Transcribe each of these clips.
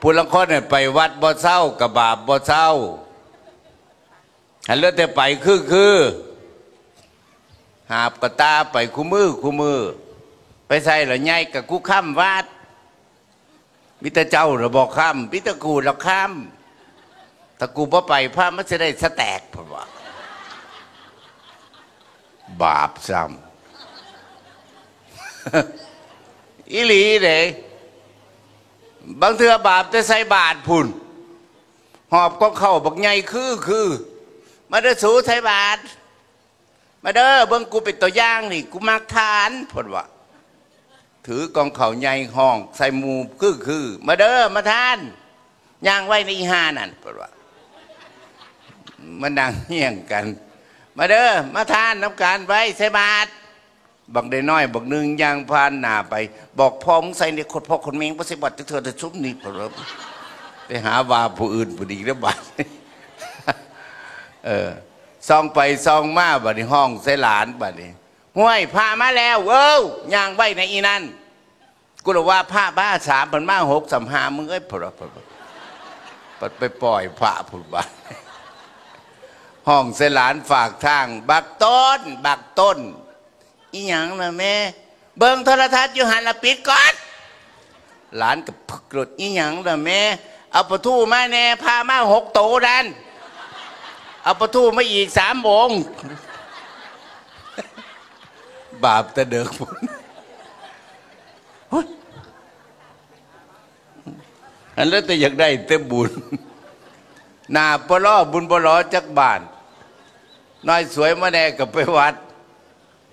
ผู้ลังคนเนี่ยไปวัดบ่เศร้ากับบาปบ่เศร้าหันเลือดแต่ไปคือคือหาบกระตาไปคู่มือคู่มือ ไปใส่ละไงกับกูข้ามวัดมิตรเจ้าเราบอกข้ามมิตรกูเราข้ามถ้ากูบ่ไปพระมันจะได้สแตกผมว่าบาปซ้ำอีหลีเด้ บางเทือบาปจะใส่บาทพุ่น หอบก็เข้าบักใหญ่คือคือ มาเด้อสูใส่บาท มาเด้อเบิ่งกูเป็นตัวย่างนี่กูมักทานพนว่าถือกองเข่าใหญ่ห้อง ใส่หมูคือคือมาเด้อมาทานย่างไว้ในอีหานั่นพนว่ามันดังเฮี้ยงกัน มาเด้อมาทานน้ำการไว้ใส่บาท บักได้น้อยบักหนึงยางพานหนาไป บอกพ่อมึงใส่ในคนพ่อคนเมงบ่ใส่บัตรเธอจะชุบนี่พไปหาว่าผู้อื่นผู้ดีแล้วบัดเออซองไปซองมาบัดนี้ห้องใส่หลานบัดนี้ห้วยพามาแล้วเอ้าย่างไว้ในอีนั่นกูเลยว่าผ้าบ้าสามพันมาหกสามหามึงเอ้ยพระพระปัดไปปล่อยพระผุดบัดห้องใส่หลานฝากทาง บักต้น บักต้น อีหยังนะแม่ เบิ่งโทรทัศน์อยู่หันละปิดก่อน หลานกับพึกรถอีหยังนะแม่ เอาประตูมาแน่พามาหกโตดัน เอาประตูมาอีกสามองค์บาปแต่เด็กพุ่นเฮ้ยอันแล้วแต่อยากได้แต่บุญหนาปล้อบุญปล้อจักบาน น้อยสวยมาแน่กับไปวัด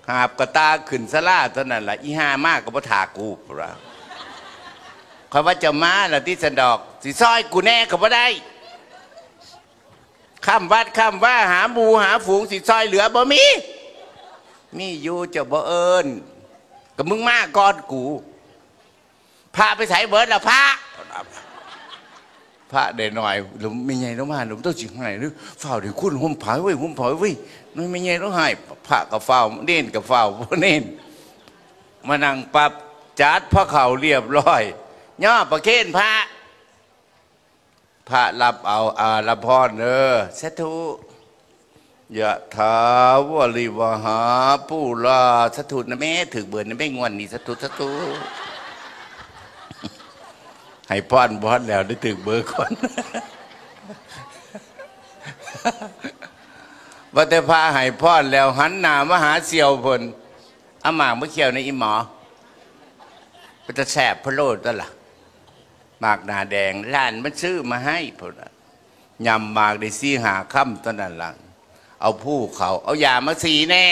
หาบกระตาขึ้นสลาเท่านั้นแหละอีห้ามากกับพระถากูปะคำว่าจะมาละที่สันดอกสิซอยกูแน่กับว่าได้ข้ามวัดข้ามว่าหาหมูหาฝูงสิซอยเหลือบ่มีมีอยู่จะบ่เอิญกับมึงมาก่อนกูพาไปใส่เบิร์ดละพระ พระเด่นหน่อยหลุมไม่ใหญ่ต้องมาหลุมต้องจิงไหนหรือเฝ้าเดี๋ยวคุณหุ่มผายไว้หุ่มผายไว้นั่ไม่ใหญ่ต้องให้พระกับเฝ้าเน้นกับเฝ้าเน้นมานั่งปรับจัดพระเข่าเรียบร้อยย่อประเคนพระ พระรับเอาอาลพรเนอสาธุยะถาวริวหาผู้ลาสาธุนะแม่ถือเบื่อนะแม่งวนนี่สาธุสาธุ ให้พรพรแล้วได้ถือเบอร์ก่อนว่าแต่พาให้พรแล้ว หันหน้ามาหาเสียวพนอาหมากเมื่อเขียวในอีหมอเป็นตะแสบพะโลดตัวล่ะหมากหนาแดงร้านมันซื้อมาให้พนะยำหมากได้ซีหาค่ำตอนนั้นหลังเอาผู้เขา เอายามาสีแน่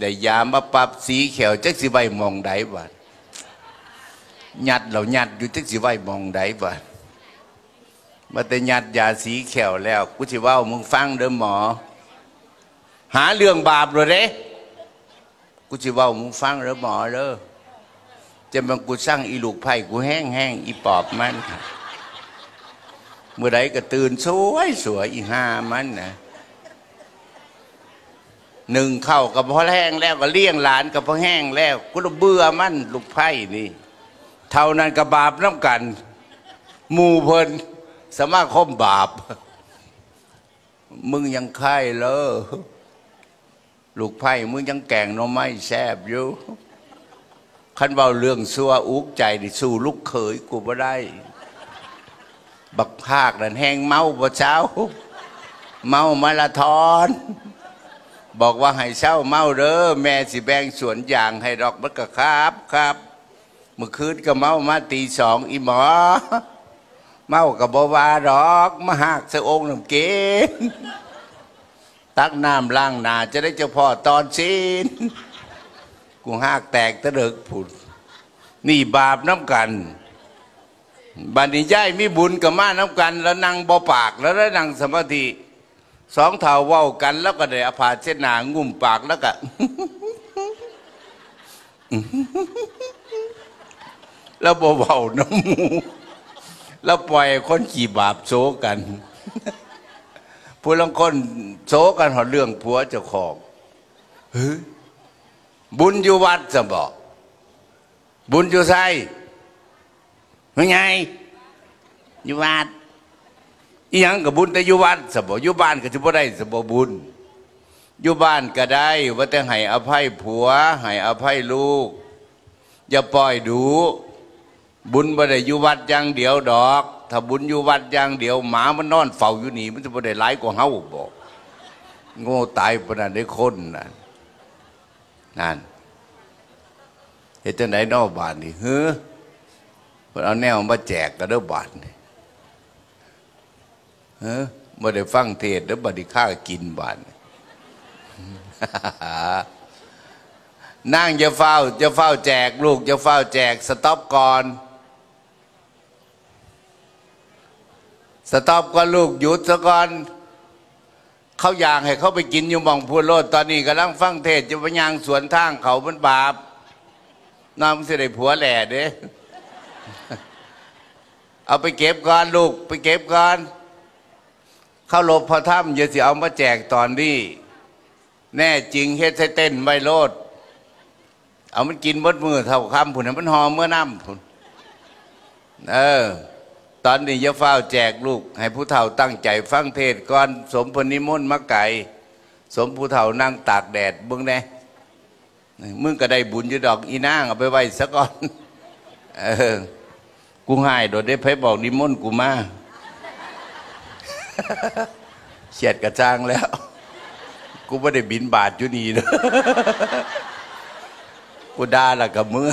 ได้ยามาปรับสีเขียวจักสิใบมองใดบ้าน ยัดเรายัดอยู่จักสิใบมองใดบ้านมาแต่ยัดยาสีเขียวแล้วกูสิว่ามึงฟังเด้อหมอ หาเรื่องบาปเลยเด้กูสิว่ามึงฟังเด้อหมอเด้อจะมันกูสร้างอีลูกไผ่กูแห้งแห้งอีปอบมันเมื่อใดก็ตื่นสวยสวยอีห้ามันนะหนึ่งเข้ากับพอแห้งแล้วก็เลี้ยงหลานกับพอแห้งแล้ว กูเบื่อมันลูกไผ่นี่ เท่านั้นกับบาปน้ำกันมูเพิ่นสมาคมบาป มึงยังไข่เลยลูกไผ่มึงยังแก่งหนมไม้แซบอยู่ขันเบาเรื่องซัวอุกใจดิสู่ลูกเขยกูบ่ได้ บักภาคนั่นแห้งเมาบ่เช้า เมามาราธอน บอกว่าให้เช้าเมาเด้อแม่สิแบ่งสวนยางให้ดอกมันก็ครับครับ มื่อคืนก็เมามาตีสองอีหมอ เมากับบวาดอกมาหากเสะองค์น้ำเกณฑ์ตักน้ำล้างหนาจะได้เจ้าพ่อตอนชินกูหากแตกตะเลิกผุดนี่บาปน้ำกันบัดนี้ย่ายมีบุญกับมาน้ำกัน แล้วนั่งบ่ปากแล้วได้นั่งสมาธิสองเท่าเว้ากัน แล้วก็ได้อภาเชนางุ่มปากแล้วก็ แล้วบ่เว้าน้ำมูแล้วปล่อยคนขี่บาปโซกันผู้ลังคนโซกันหอเรื่องผัวเจ้าของเฮ้ยบุญอยู่วัดจะบอกบุญอยู่ไสเป็นไงอยู่วัดอีหยังกับบุญแต่อยู่วัดสบอยู่บ้านก็จะบ่ได้สบบุญอยู่บ้านก็ได้ว่าแต่ให้อภัยผัวให้อภัยลูก อย่าปล่อยดู บุญบ่ได้อยู่วัดอย่างเดียวดอก ถ้าบุญอยู่วัดอย่างเดียว หมามันนอนเฝ้าอยู่นี่มันจะบ่ได้หลายกว่าเฮาบอกโง่ตายปานนั้นได้คนนั่นนั่นเฮ็ดจังไดนอกบานนี่เฮ้อเพิ่นเอาแนวมาแจกกันเด้อบาดนี่เฮ้อบ่ได้ฟังเทศน์เด้อบัดนี้ข้ากินบาดนี่นั่งจะเฝ้าจะเฝ้าแจก ลูกจะเฝ้าแจก สต็อปก่อน สต็อปก่อนลูกหยุดซะก่อนเขาอยากให้เขาไปกินอยู่มองพูโลดตอนนี้กำลังฟังเทศจะไปยางสวนทางเขามันบาปน้ำสิได้ผัวแหล่เด้เอาไปเก็บก่อนลูกไปเก็บก่อนเข้าหลบพระถ้ำอย่าสิเอามาแจกตอนนี้ แน่จริงเฮ็ดให้เต้นไวโลด เอามันกินบดมือเท่าคำผุนมันหอมเมื่อน้ำผุนเออ ตอนนี้ย่าเฝ้าแจกลูก ให้ผู้เฒ่าตั้งใจฟังเทศก่อนสมพนิมนต์มาไก่สมผู้เฒ่านั่งตากแดดเบิ่งแน่มึงก็ได้บุญอยู่ดอกอีนางเอาไปไว้ซะก่อนเออกูให้โดดได้ไผบอกนิมนต์กูมาเฉียดกระจ้างแล้ว กูไม่ได้บินบาทอยู่นี่เด้อกูด่าละกับมือ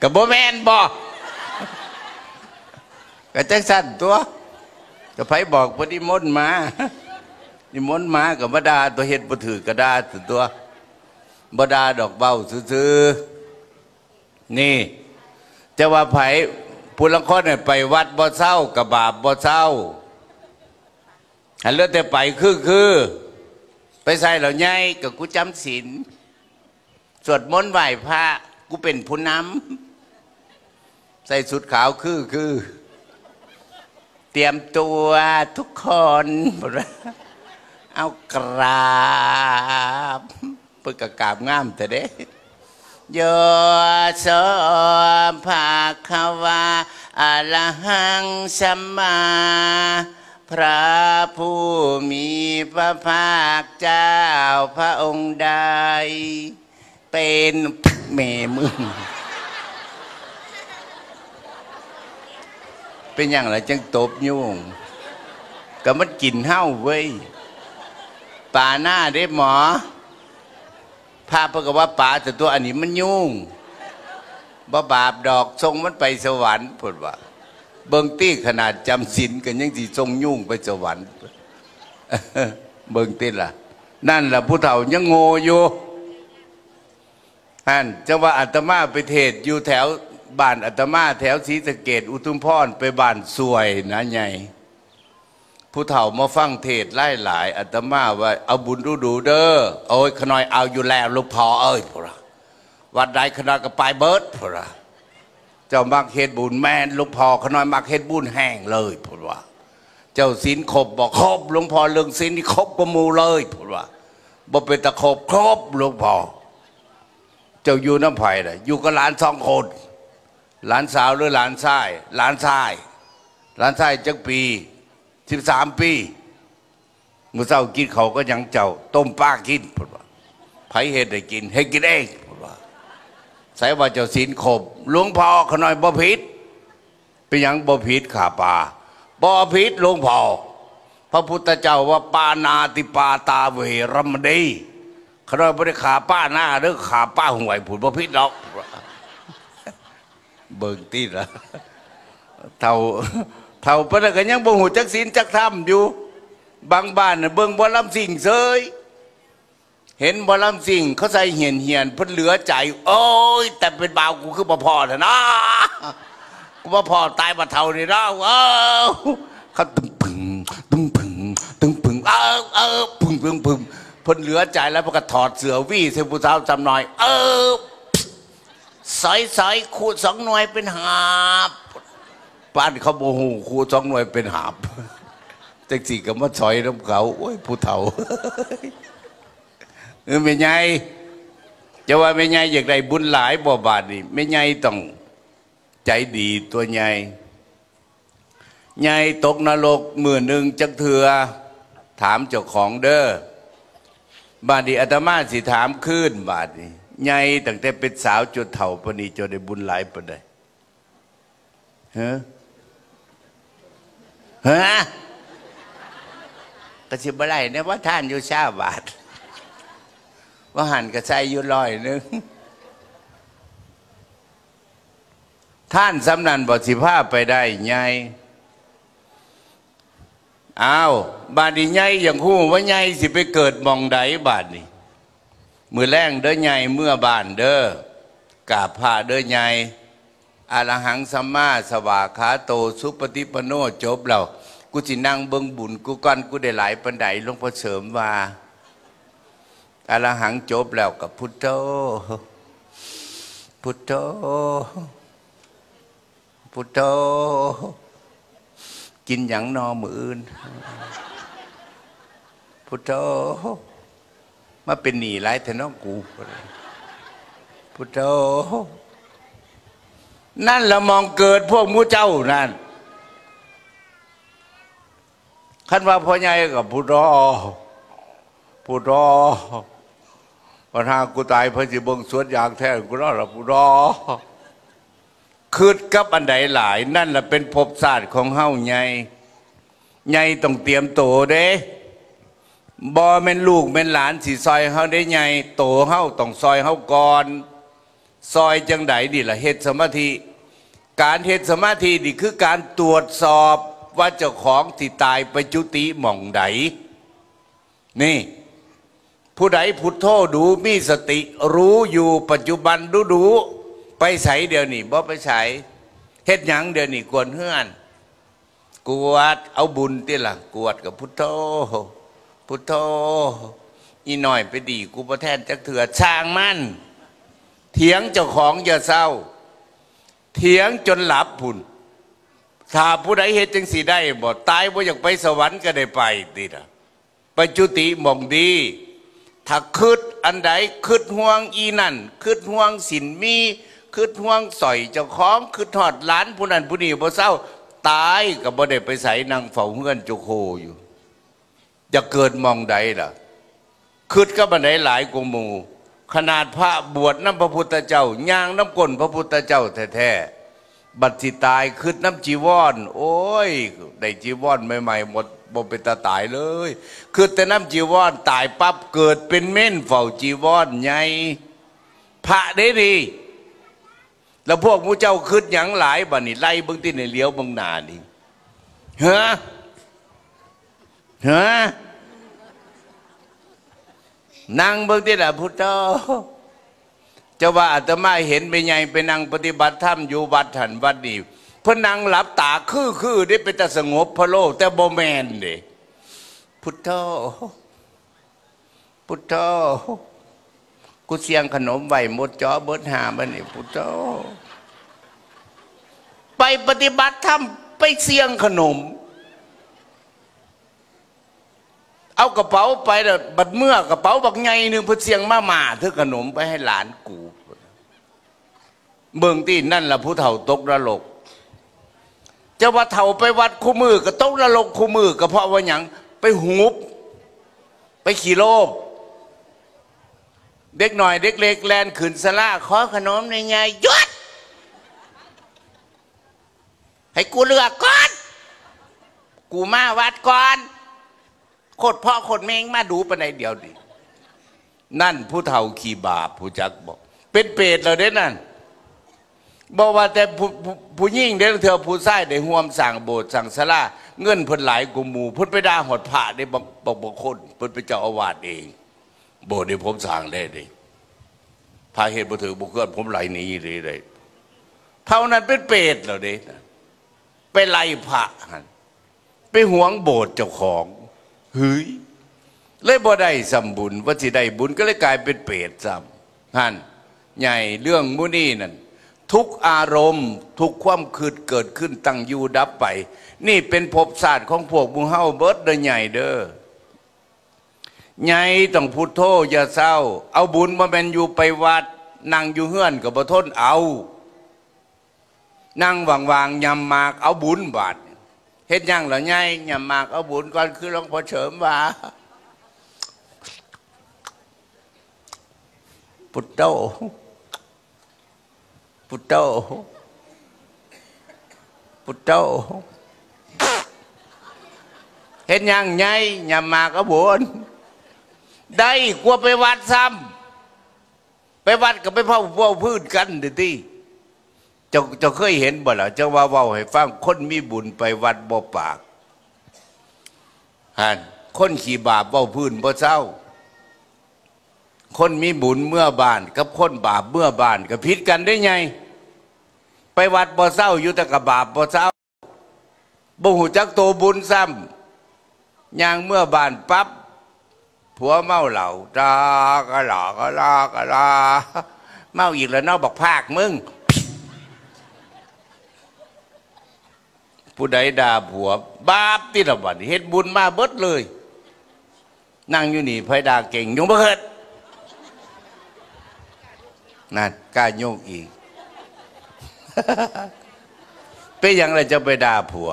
กับโบแมนบ่ก็จังสันตัวก็ไผบอกพอนิมนมานิมนต์มากับบ่ดาตัวเฮ็ดบ่ถือก็ด่าตัวตัวบ่ดาดอกเบ้าซื่อนี่จะว่าไผผู้ลังคนเนี่ยไปวัดบ่เศร้ากับบาปบ่เศร้าอันเลือแต่ไปคือคือไปใส่เหล่าใหญ่กับกูจำศีลสวดมนต์ไหว้พระกูเป็นผู้นำ ใส่สุดขาวคือคือ เตรียมตัวทุกคนเอากราบเพื่อกกราบงามแต่เด้โยโสภาควาอรหังสัมมา พระผู้มีพระภาคเจ้าพระองค์ใด เป็นแม่มึง เป็นอย่างไรจังตบยุ่งก็มันกินเห้าเว้ยป่าหน้าได้หมอพาเพื่อว่าป่าแต่ตัวอันนี้มันยุ่งบ่บาปดอกทรงมันไปสวรรค์พูดว่า เบิงตี้ขนาดจำศีลกันยังสิทรงยุ่งไปสวรรค์ เบิงตี้ล่ะ นั่นล่ะผู้เฒ่ายังโง่อยู่อันจะว่าอาตมาไปเทศอยู่แถว บ้านอาตมาแถวศรีสะเกดอุทุมพรไปบ้านสวยนะใหญ่ผู้เฒ่ามาฟังเทศไล่หลายอาตมาว่าเอาบุญดูดูเด้อโอ้ยขน้อยเอาอยู่แล้วลูกพอเอ้ยพระวัดใดขน้อยก็ไปเบิดพระเจ้ามักเฮ็ดบุญแม่นหลวงพ่อขน้อยมักเฮ็ดบุญแห้งเลยพูดว่าเจ้าศีลครบบอกครบหลวงพ่อเรื่องศีลนี่ครบกว่าหมูเลยพูดว่าบ่เป็นตะครบครบหลวงพ่อเจ้าอยู่น้ำไผ่น่ะอยู่กับหลานสองคน หลานสาวหรือหลานชาย หลานชาย หลานชายจักปีสิบสามปีมื่อเช้ากินเขาก็ยังเจ้า ต้มปลากินพูดว่าไผเฮ็ดให้กินให้กินเองพูดว่าใส่ว่าเจ้าศีลครบหลวงพ่อขน้อยบ่ผิดเป็นยังบ่ผิดขาป่าบ่ผิดหลวงพ่อพระพุทธเจ้าว่าปานาติปาตาเวรมณีขน้อยบ่ได้ขาป้าหน้าหรือขาป้าห่วยผุดบ่ผิดหรอก เบิ่งติละเท่าเท่าปานนั้นก็ยังบ่ฮู้จักศีลจักธรรมอยู่ บางบ้านน่ะเบิ่งบ่ลำสิ่งเซยเห็นบอลำสิ่งเขาใส่เหียนเหียนเพิ่นเหลือใจ โอ้ย แต่เป็นบ่าวกูคือบ่พอเถอะนะกูบ่พอตายบ่เท่านี่นะเอ้าเขาตึงปึงตึงปึงตึงปึงเออเออปึงปึงปึงเพิ่นเหลือใจแล้วพิ่นก็ถอดเสื้อวี่ใส่ผู้สาวจำหน่อย เออ สอยสอยขูดสองหน่วยเป็นหาบป้านเขาโมโหขูดสองหน่วยเป็นหาบจังสี่ก็มาสอยน้ำเขาโอ้ยผู้เฒ่าเออไม่ใหญ่จะว่าไม่ใหญ่อยากได้บุญหลายบ่บาทนี่ไม่ใหญ่ต้องใจดีตัวใหญ่ใหญ่ตกนรกมือหนึ่งจักเถือ ถามเจ้าของเด้อ บาดนีอาตมาสิถามขึ้นบาดนี้ ใหญ่ตั้งแต่เป็นสาวจนเฒ่าปนีจนได้บุญหลายปานใดฮะฮะก็สิบ่ได้เนี่ยว่าท่านอยู่ชาบาท ว่าหันกระใส่อยู่ลอยหนึงท่านสำนันบทสิภาพไปได้ไงอ้าวบาดนี้ไงอย่างคู่ว่าไงสิไปเกิดมองใดบาดนี้ มือแรงเด้อไงเมื่อบานเด้อกาบผ้าเด้อไงอรหังสัมมาสวาขาโตสุปฏิปโนจบแล้วกูสินั่งเบิ่งบุญกูก่อนกูได้หลายปันไดหลวงพ่อเสริมว่าอรหังจบแล้วกับพุทโธพุทโธพุทโธกินอย่างนอมืออื่นพุทโธ มาเป็นหนีไรแต่น้องกูพุทโธนั่นละมองเกิดพวกมูเจ้านั่นขันว่าพ่อใหญ่กับพุทโธพุทโธปัญหากูตายพระสิบงสวดอย่างแท้กูรอดละพุทโธคืดกับอันใดหลาย นั่นแหละเป็นภพศาสตร์ของเฮาไงไงต้องเตรียมโตเด้ บอเป็นลูกเป็นหลานสีซอยเฮาได้ไงโตเฮาต้องซอยเฮาก่อน ซอยจังไดนี่ล่ะเฮ็ดสมาธิ การเฮ็ดสมาธินี่คือการตรวจสอบว่าเจ้าของที่ตายไปจุติหม่องใดนี่ ผู้ใดพุทโธดูมีสติ รู้อยู่ปัจจุบันดูดูไปใส่เดี๋ยวนี้บ่ไปใส่เฮ็ดหยังเดี๋ยวนี้กวนเฮือน กวดเอาบุญติล่ะกวดกับพุทโธ พุทโธอีหน่อยไปดีกูประแทนจักเถื่อช่างมันเถียงเจ้าของอย่าเศร้า เถียงจนหลับพุ่นถ้าผู้ใดเฮ็ดจังสีได้บ่ตายบ่อยากไปสวรรค์ก็ได้ไปติล่ะไปจุติมองดี ถ้าคืดอันใดคืดห่วงอีนั่นคืดห่วงสินมีคืดห่วงสอยเจ้าของคืดทอดล้านผู้นั้นผู้นี้บ่เศร้า ตายก็บ่ได้ไปใส่นางเฝ้าเฮือนจุโคอยู่ จะเกิดมองใดล่ะคืดก็บันไดหลายกว่าหมู่ขนาดพระบวชน้ำพระพุทธเจ้าย่างน้ำก้นพระพุทธเจ้าแท้ๆบัดสิตายคืดน้ำจีวร โอ้ยได้จีวรใหม่ๆหมดบ่เป็นตาตายเลย คือแต่น้ำจีวรตายปั๊บเกิดเป็นเม่นเฝ้าจีวรไงพระได้ดีแล้วพวกมูเจ้าคืดหยังหลายบัดนี้ไล่เบิ้งที่ในเลี้ยวเบิ้งหนานี่เฮ้อ ฮ้อนั่งเบิ้งที่ละพุทธเจ้าว่าอาตมาเห็นไปไงไปนั่งปฏิบัติธรรมอยู่วัดหันวัดนี้พนนั่งหลับตาคือคือได้เป็นแต่สงบพะโลแต่โบแมนเด้พุทธเพุทธเกูเสียงขนมไหวหมดจอเบิดหาบันนี่พุทธไปปฏิบัติธรรมไปเสียงขนม เอากระเป๋าไปแล้วบัดเมื่อกระเป๋าบักไงหนึ่งพเสียงมาหมาเธอขนมไปให้หลานกูเมืองที่นั่นละผู้เฒ่าตกระลกจะว่าเฒ่าไปวัดคู่มือก็ตกระลกคู่มือก็เพราะว่าอย่างไปหุบไปขี่โลบเด็กหน่อยเด็กเล็กแลนขืนสลาขอขนมในไงยุดให้กูเลือกก่อน กูมาวัดก่อน โคตรพ่อโคตรเมงมาดูไปไหนเดียวดินั่นผู้เฒ่าขี่บาปผู้จักบอก เป็นเปรตเราเด้นั่นบอกว่าแต่ผู้ผู้ยิ่งเด้เธอผู้ใส่ได้ห่วมสั่งโบสถ์สั่งสลาเงินเพิ่นหลายกูมูเพิ่นไปด่าหดพระได้บอกบอกคนเพิ่นไปเจ้าอาวาสเอง โบสถ์นี่ผมสั่งได้ดิพาเหตุบ่ถือบุคคลผมไหลหนีเลยเลยเท่านั้นเป็นเปรตเราเด้ไปไล่พระไปหวงโบสถ์เจ้าของ เฮ้ยเลยบ่ได้สำบุญว่าสิได้บุญก็เลยกลายเป็นเปรตซ้ำฮั่นใหญ่เรื่องมุนี่นั่นทุกอารมณ์ทุกความคืดเกิดขึ้นตั้งอยู่ดับไป นี่เป็นภพศาสตร์ของพวกบุเฮาเบิร์ดเด้อใหญ่เด้อใหญ่ต้องพุทโธอย่าเศร้า เอาบุญมาเป็นอยู่ไปวัดนั่งอยู่เฮือนกับบ่ทนเอา นั่งวางๆยำมากเอาบุญบาท เฮ็ดหยังเหรอไงยำหมากเอาบุญก่อนคือหลวงพ่อเฉิมว่าพุทโธพุทโธพุทโธเห็นยังไงยำหมากเอาบุญได้กลัวไปวัดซ้ำไปวัดก็ไปเผาเผาพืชกันเดิที่ เจ้าเจ้าเคยเห็นบ่ล่ะเจ้าว่าเว้าให้ฟังคนมีบุญไปวัดบ่ปากฮันคนขี่บาปเว้าพื้นบ่เศร้า คนมีบุญเมื่อบาน กับคนบาปเมื่อบานก็ผิดกันได้ไงไปวัดบ่เศร้าอยู่แต่กับบาปบ่เศร้าบ่หูจักโตบุญซ้ำย่างเมื่อบานปั๊บผัวเมาเหล่าตากะหลอกะลากะลาเมาอีกแล้วนอกบอกภาคมึง ผู้ใดด่าผัว บาปที่ระบัดเฮ็ดบุญมาเบิดเลย นั่งอยู่นี่ไพด่าเก่งยงบ่เกิดนั่นกล้าโยกอีก เป็นอย่างไรจะไปด่าผัว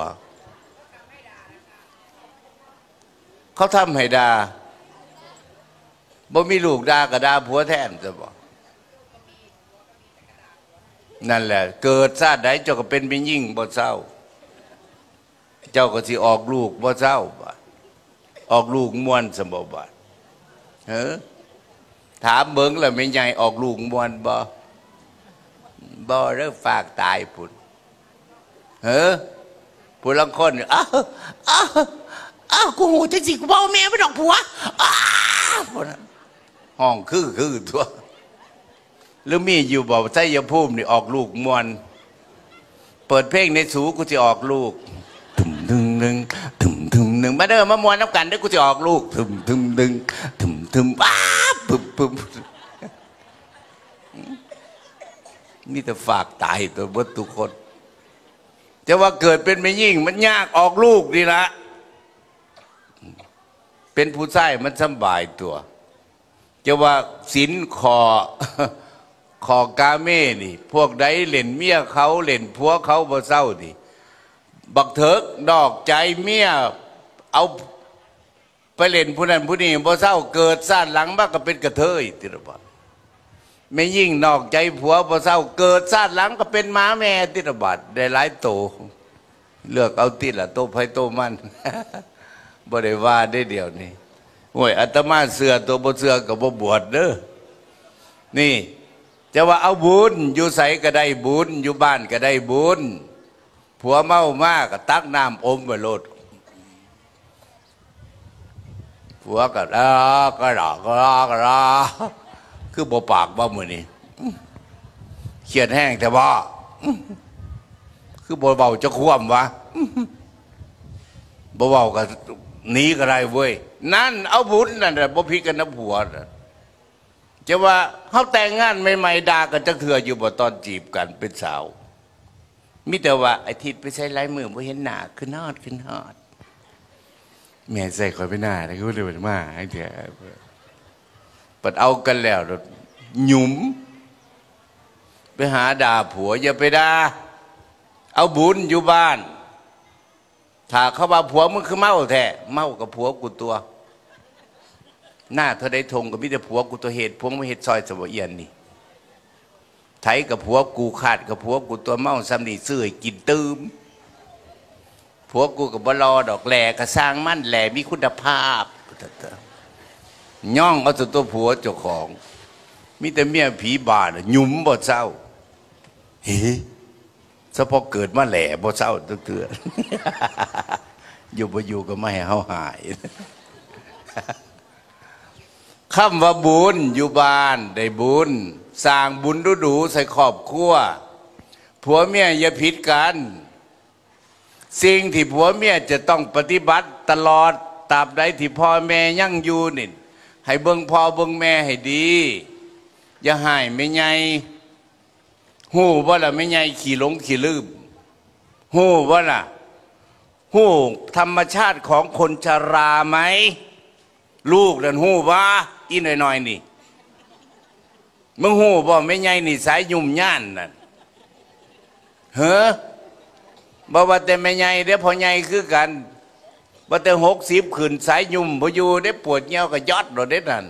เขาทำให้ด่าบ่มีลูกด่าก็ด่าผัวแทนจะบอกนั่นแหละ เกิดชาติใดจ้าก็เป็นเป็นยิ่งบ่เศร้า เจ้าก็สิออกลูกบ่เศร้าบาดออกลูกม่วนสมบบาดเฮ้อถามเบิ่งแล้วไม่ใหญ่ออกลูกม่วนบ่บ่เริ่มฝากตายพุ่นเฮ้อผู้ลังคนอ้าวอ้าวอ้าวกูหูจังสิกูบ่เอาแม่ไปดอกผัวอ้าวพุ่นห้องคือคือตัวหรือมีอยู่บ่ใช่ยภูมินี่ออกลูกมวน เปิดเพลงในสูกูจะออกลูก ถึมถึมหนึ่งถึมถึมหนึ่งมาเด้อมามวนน้ำกันเด้อกูจะออกลูกถึมถึมหนึ่งถึมถึมอ้าปึ๊บปึ๊บมีแต่ฝากตายตัวบดทุกคนจะว่าเกิดเป็นไม่ยิ่ง มันยากออกลูกดีละเป็นผู้ชายมันสำบายตัว จะว่าสินคอคอกาเม่นี่ พวกใดเล่นเมียเขาเล่นผัวเขาบ่เศร้านี่ บักเถิกดอกใจเมียเอาไปเล่นผู้นั้นผู้นี้บ่เศร้าเกิดซ่านหลังมากก็เป็นกระเทยติระบาดไม่ยิ่งนอกใจผัวบ่เศร้าเกิดซ่านหลังก็เป็นม้าแม่ติระบาดได้หลายโต เลือกเอาติละโตไผโตมันบ่ได้ว่าได้เดียวนี่โอ้ยอาตมาเสือตัวบ่เสือก็บ่บวชเด้อนี่จะว่าเอาบุญอยู่ใสก็ได้บุญอยู่บ้านก็ได้บุญ ผัวเมามากก็ตักน้ำอมไปโลดผัวก็ลาก็ลาก็ลาก็ลาคือบ่ปากบ่มือนี่เขียนแห้งแต่บ่คือบ่เบาจะคว่ำวะบ่เบาก็หนีก็ได้เว้ยนั่นเอาบุญนั่นแหละบ่พิกันนะผัวจะว่าเขาแต่งงานใหม่ๆด่ากันจักเถื่ออยู่บ่ตอนจีบกันเป็นสาว มิแต่ว่าไอาทิตย์ไปใช้ลายมือบ่เห็นหน้าขึ้นฮอดขึ้นฮอดแม่ใส่คอยไปหน้าแล้วก็เลยมาให้เถอะปัดเอากันแล้วหยุม ไปหาด่าผัว อย่าไปด่าเอาบุญอยู่บ้าน ถ้าเขาว่าผัวมึงคือเมาแท้เมากับผัวกูตัว หน้าเธอได้ทงกับมิแต่ผัวกูตัวเหตุพวงม่เหตุซอยสมเอียนนี่ ไถกับผัวกูขาดกับผัวกูตัวเมาซ้ำนี่ซื้อให้กินตืมผัวกูกับบลอดอกแหล่กระสร้างมั่นแหล่มีคุณภาพย่องเอาตัวตัวผัวเจ้าของ มีแต่เมียผีบาน่ะหยุมบ่เศร้าเฮ้เฉพาะเกิดมาแหล่บ่เศร้าตัวเตืออยู่บ่อยู่ก็ไม่ให้เฮาหายคำว่าบุญอยู่บ้านได้บุญ สร้างบุญดูดูใส่ครอบครัวผัวเมียอย่าผิดกัน สิ่งที่ผัวเมียจะต้องปฏิบัติตลอดตราบใดที่พ่อแม่ยั่งอยู่นี่ให้เบิ่งพ่อเบิ่งแม่ให้ดี อย่าให้ไม่ไงหูว่าล่ะไม่ไงขี่หลงขี่ลืมหูว่าล่ะหูธรรมชาติของคนชราไหม ลูกนั่นหูว่าอีหน่อยๆนี่ มึงหูบ่ไม่ไงนี่สายยุ่มย่านนั่นเฮ้อบ่ว่าแต่แม่ใหญ่เด้อพ่อใหญ่คือกันบ่แต่หกสิบขึ้นสายยุ่มบ่อยู่ได้ปวดเงี้ยวก็ยอดเราได้นั่น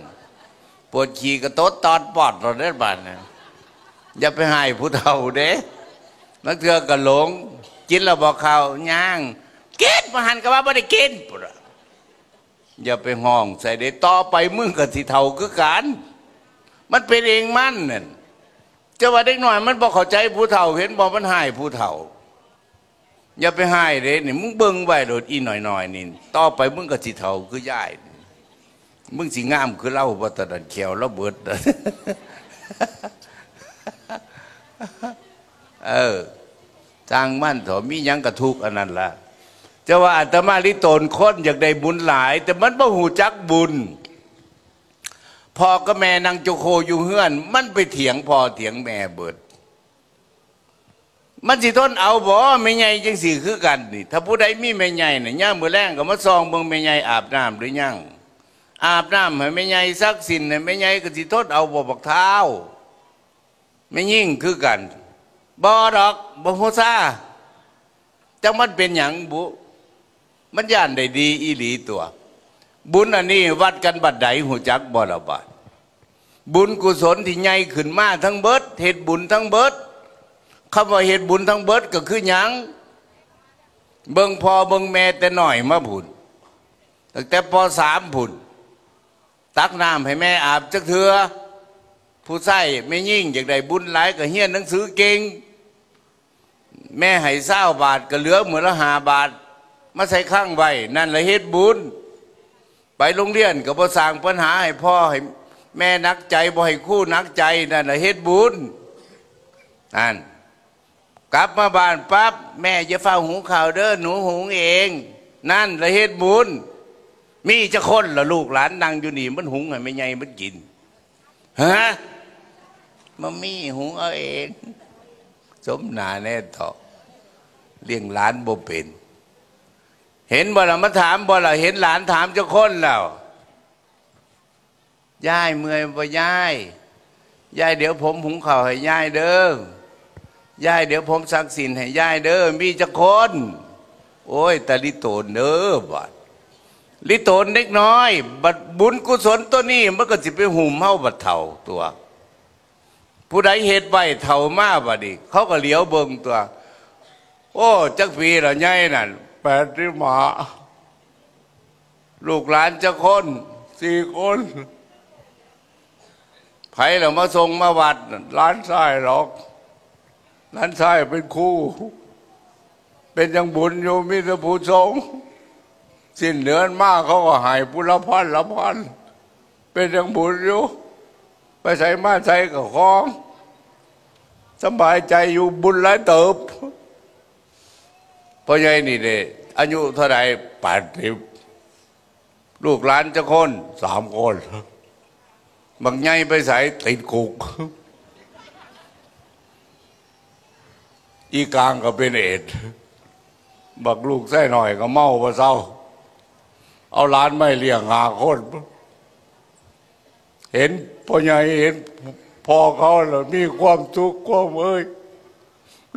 ปวดขี่ก็โต๊ดตอดปอดเราได้บ้านนะอย่าไปให้ผู้เฒ่าเด้นักเถื่อก็หลงกินแล้วบอกเขาย่างกินมาหันก็ว่าบ่ได้กินอย่าไปห้องใส่ได้ต่อไปมึงกับสิเฒ่าคือกัน มันเป็นเองมั่นนั่นจะว่าเด็กหน่อย มันบอกเข้าใจผู้เฒ่า เห็นบอกมันหายผู้เฒ่า อย่าไปหายเลยนี่มึงเบิ่งไว้โดดอีหน่อยๆนี่ต่อไปมึงกับสิเฒ่าคือย่ายมึงสิงามคือเล่าบ่ตะดันแขวแล้วเบิดเออทางมั่นเถอะมียังกระทุกอันนั้นละจะว่าอาตมาลิโตนคนอยากได้บุญหลาย แต่มันบ่หูจักบุญ พ่อกับแม่นางโจโคอยู่เฮือน มันไปเถียงพ่อเถียงแม่เบิด มันสิทนเอาบ่แม่ใหญ่จังสี่คือกันนี่ ถ้าผู้ใดมีแม่ใหญ่เนี่ยย่ามมือแรงก็มาซองเบิ่งแม่ใหญ่อาบน้ำหรือยังอาบน้ำให้แม่ใหญ่ซักสินให้แม่ใหญ่ก็สิทนเอาบ่บักเท้าไม่ยิ่งคือกันบ่ดอกบ่ฮู้ซาจังมันเป็นหยังบุมันย่านได้ดีอีหลีตัว บุญอันนี้วัดกันบัดใดหูจักบ่ละบาด บุญกุศลที่ใหญ่ขึ้นมาทั้งเบิดเหตุบุญทั้งเบิดคำว่าเหตุบุญทั้งเบิดก็คือหยังเบิ่งพอเบิ่งแม่แต่หน่อยมาผุนตั้งแต่ปสามผุนตักน้ำให้แม่อาบจักเถือผู้ใส่ไม่ยิ่งอยากได้บุญหลายก็เฮียนหนังสือเก่งแม่ให้เศร้าบาทก็เหลือเหมือนละหาบาทมาใส่ข้างไว้นั่นละเฮ็ดบุญ ไปโรงเรียนก็บ่สร้างปัญหาให้พ่อให้ แม่นักใจบ่ให้คู่นักใจนั่นละเฮ็ดบุญนั่นกลับมาบ้านปั๊บแม่จะเฝ้าหุงข้าวเด้อหนูหุงเอง นั่นละเฮ็ดบุญมีจะคนละลูกหลานนั่งอยู่นี่มันหุงให้ไม่ใหญ่มันกินฮะมันมีหุงเอาเอง สมนาแน่ต่อเลี้ยงหลานบ่เป็น เห็นบ่ล่ะมาถามบ่ล่ะเห็นหลานถามจ้าคนแล้ว ย่ายเมื่อยบ่ยายยายเดี๋ยวผมหุงข้าวให้ย่ายเด้อย่ายเดี๋ยวผมสักสินให้ย่ายเด้อมีจ้าคนโอ้ยตะลิโตนเด้อบัดลิโตนเล็กน้อย บัดบุญกุศลตัวนี้มันก็สิไปหุ่มเฮาบัดเท่าตัว ผู้ใดเหตุใบเท่ามาบัดนี้เขาก็เหลียวเบิงตัว โอ้ จักปีละใหญ่นั่นแปดริหมาลูกหลานจะคนสี่คน ไผ่เรามาส่งมาวัดร้านชายหรอกร้านชายเป็นครูเป็นยังบุญอยู่มีแต่ผู้ทรงสิ้นเดือนมากเขาก็หายพุละพันละพันเป็นยังบุญอยู่ ไปใส่มาใส่กับคองสบายใจอยู่บุญหลายเติบพ่อใหญ่นี่เด้อายุเท่าไรแปดสิบลูกหลานจะคนสามคน บางใหญ่ไปใส่ติดคุก อีกลางก็เป็นเอดบักลูกไส้หน่อยก็เมาปะเศร้า เอาหลานไม่เลี้ยงหาคน เห็นพ่อใหญ่เห็นพ่อเขาแล้วมีความทุกข์ความเอ้ย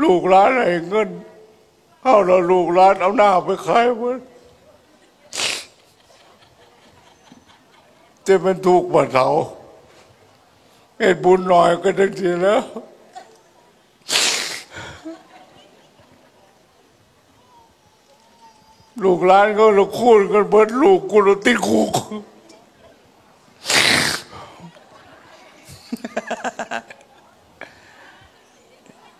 ลูกหลานให้เงินเอาแล้วลูกหลานเอาหน้าไปขายมันจะเป็นทุกข์บ่เท่า เห็นบุญหน่อยก็ได้ทีแล้ว ลูกหลานก็เราคูดกันเบิดลูกกูเราติดคุก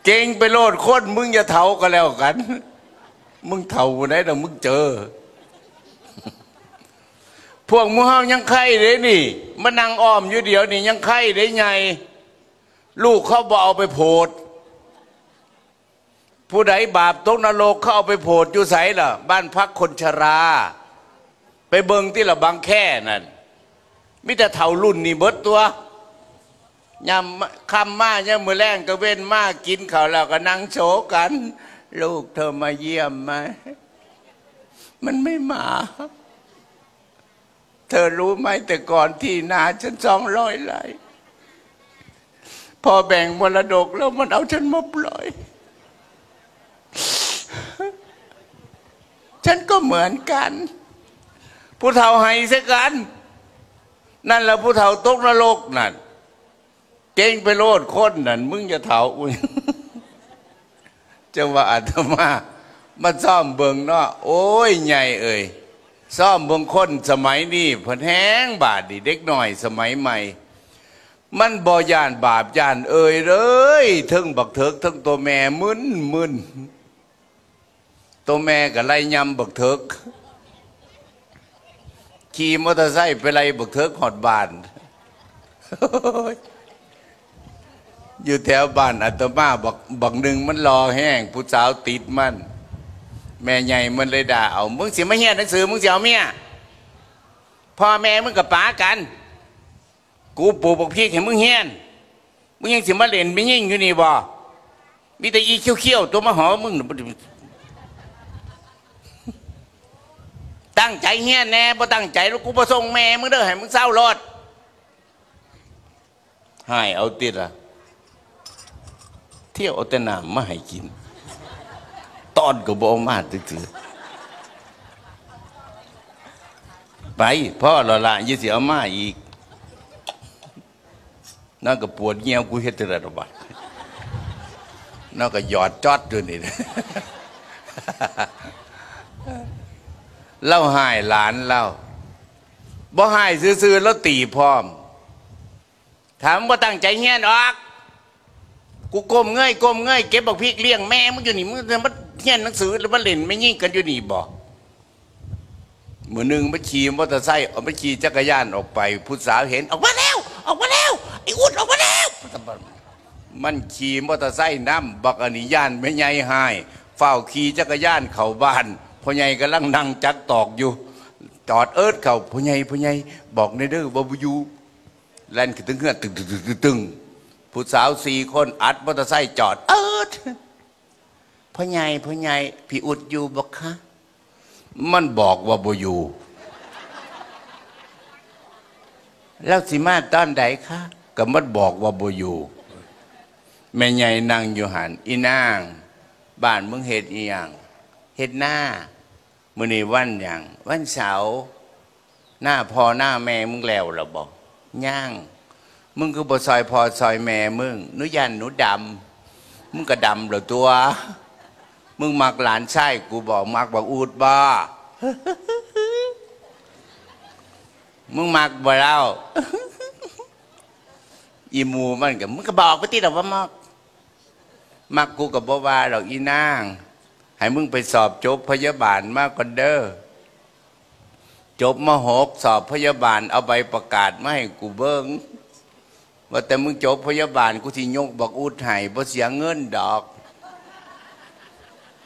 เก่งไปโลดโคตรมึงอย่าเทาก็แล้วกัน มึงเท่าไหนแต่มึงเจอ พวกมูเฮายังไข่เลยนี่มานั่งอ้อมอยู่เดียวนี่ยังไข่ได้ไงลูกเขาบอเอาไปโพดผู้ใดบาปตกนรกเขาเอาไปโพดอยู่ไสล่ะ บ้านพักคนชรา ไปเบิงที่ละบางแค่นั่นมิแต่เท่ารุ่นนี่เบิดตัวยามคำมาเนี่ยมือแรงก็เว้นมากกินเขาแล้วก็นั่งโฉกัน ลูกเธอมาเยี่ยมไหมมันไม่มา เธอรู้ไหมแต่ก่อนที่นาฉันสองร้อยไร่พอแบ่งมรดกแล้วมันเอาฉันมาปล่อย ฉันก็เหมือนกัน ผู้เฒ่าไห้เสกัน นั่นแหละผู้เฒ่าตกนรกนั่นเก่งไปโลดคนนั่นมึงจะเฒ่าอุ้ยจังว่าอาตมามาซ่อมเบิงเนาะโอ้ย ใหญ่เอ่ย ซ่อมบิงคนสมัยนี้เพิ่นแห้งบาดดีเด็กหน่อยสมัยใหม่ มันบ่ย่านบาปย่านเอ่ยเลยทึงบักเถิกทึงตัวแม่มึนมึนตัวแม่ก็ไล่ยำบักเถิกขี่มอเตอร์ไซค์ไปไล่บักเถิกหอดบานอยู่แถวบ้านอาตมาบักบักหนึ่งมันรอแห้งผู้สาวติดมัน แม่ใหญ่มันเลยด่าเอามึงสิมาเฮียนหนังสือมึงสิเอาเมียพ่อแม่มึงกับป๋ากัน กูปลูกบักพริกให้มึงเฮียนมึงยังสิมาเล่นไม่ยิ่งอยู่นี่บ่มีแต่อีเขี้ยวๆตัวมาหอมึงตั้งใจเฮียนแน่บ่ตั้งใจแล้วกูบ่ส่งแม่มึงเด้อให้มึงเศร้ารถให้เอาติดล่ะเที่ยวเอาแต่น้ำมาให้กิน ตอนก็บเอกมาตื้อๆไปพ่อละละยี่สิเอามาอีกนั่นก็ปวดเงี้ยวกูเฮ็ดตระบาดนั่นก็หยอดจอดอยู่นี่เล่าหายหลานเล่าบ่หายซื่อๆแล้วตีพร้อม ถามว่าตั้งใจเฮียนออก กูก้มเงยก้มเงยเก็บบักพริกเลี้ยงแม่มึงอยู่นี่มึงจะมา เรียนหนังสือหรือมาเล่นไม่ยิ่งกันอยู่นี่บ่มือหนึ่งมาขี่มอเตอร์ไซค์เอามาขี่จักรยานออกไปผู้สาวเห็นออกมาแล้ว ออกมาแล้วไอ้อุดออกมาแล้ว มันขี่มอเตอร์ไซค์น้ำบักอนิยานไม่ใหญ่หายเฝ้าขี่จักรยานเข้าบ้านพ่อใหญ่กำลังนั่งจักตอกอยู่ จอดเอิร์ดเข้าพ่อใหญ่พ่อใหญ่บอกในเด้อบ่บอยู่แล่นขึ้นตึงเฮือนตึงตึงตึงตึงตึงผู้สาวสี่คนอัดมอเตอร์ไซค์จอดเอิด พ่อใหญ่พ่อใหญ่พี่อุดอยู่บอกคะ มันบอกว่าบ่อยู่ แล้วสิมาตอนใดคะก็มันบอกว่าบ่อยู่แม่ใหญ่นั่งอยู่หันอีนาง บ้านมึงเฮ็ดอีหยังเฮ็ดหน้ามื้อนี้วันหยังวันเสาร์หน้าพ่อหน้าแม่มึงแล้วล่ะบ่ย่าง มึงก็บ่ซอยพอซอยแม่มึงหนูยันหนูดำมึงก็ดำเหรอตัว มึงมักหลานชายกูบอกมักบอกอูดบ่มึงมักบ่เล่าอีหมูมันก็มึงก็บอกไปที่ดอกว่ามักมักกูกับบ่ว่าดอกอีนาง ให้มึงไปสอบจบพยาบาลมากก่อนเด้อจบมหกสอบพยาบาลเอาใบประกาศมาให้กูเบิ้งว่าแต่มึงจบพยาบาลกูสิยกบอกอุดให้บ่เสียเงินดอก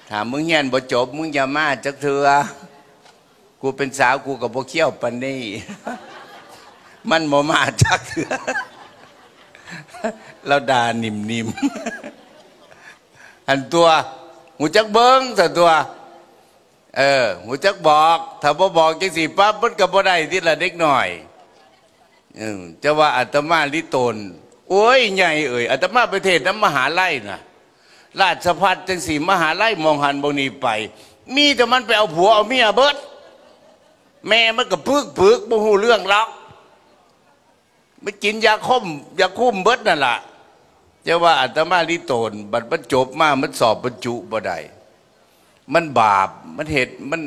ถามมึงเฮียนบ่จบ มึงอย่ามาจักเถือกูเป็นสาวกูกับบ่เขี้ยวปันนี่มันบ่มาจักเถือเราด่านิ่มๆอันตัวหูจักเบิ้งแต่ตัว เออหูจักบอก ถ้าบ่บอกจังสิปั๊บมันก็บ่ได้ที่ละเด็กหน่อยเออจะว่าอาตมาลิโตนโอ้ยใหญ่เอ่ยอาตมาไปเทศน้ำมหาไล่นะ ราชพัฒจังสีมหาไล่มองหันบงนีไป มีแต่มันไปเอาผัวเอาเมียเบิด แม่มันก็พึกพึกบ่หูเรื่องหรอกมันกินยาคมยาคุ้มเบิดนั่นแหละจะว่าอาตมาลิโตน บัดมันจบมามันสอบบรรจุบ่ได้มันบาปมันเหตุมัน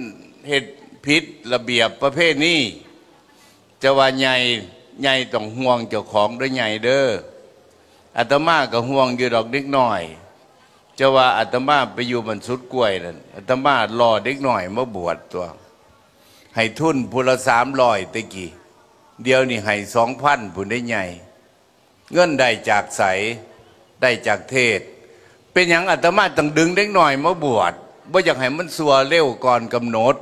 เหตุผิดระเบียบประเภทนี้จะว่าใหญ่ใหญ่ต้องห่วงเจ้าของด้วยใหญ่เด้ออาตมาก็ห่วงอยู่ดอกเด็กน้อย จะว่าอาตมาไปอยู่บรรสุดกล้วยนั่นอาตมารอเด็กหน้อยมาบวชตัว ให้ทุนพุละสามร้อยตะกี้เดียวนี่ให้สองพันผุนได้ใหญ่ เงินได้จากใสได้จากเทศ เป็นอย่างอาตมาต้องดึงเด็กหน้อยมาบวชว่าอยากให้มันสัวเร็วก่อนกำหนด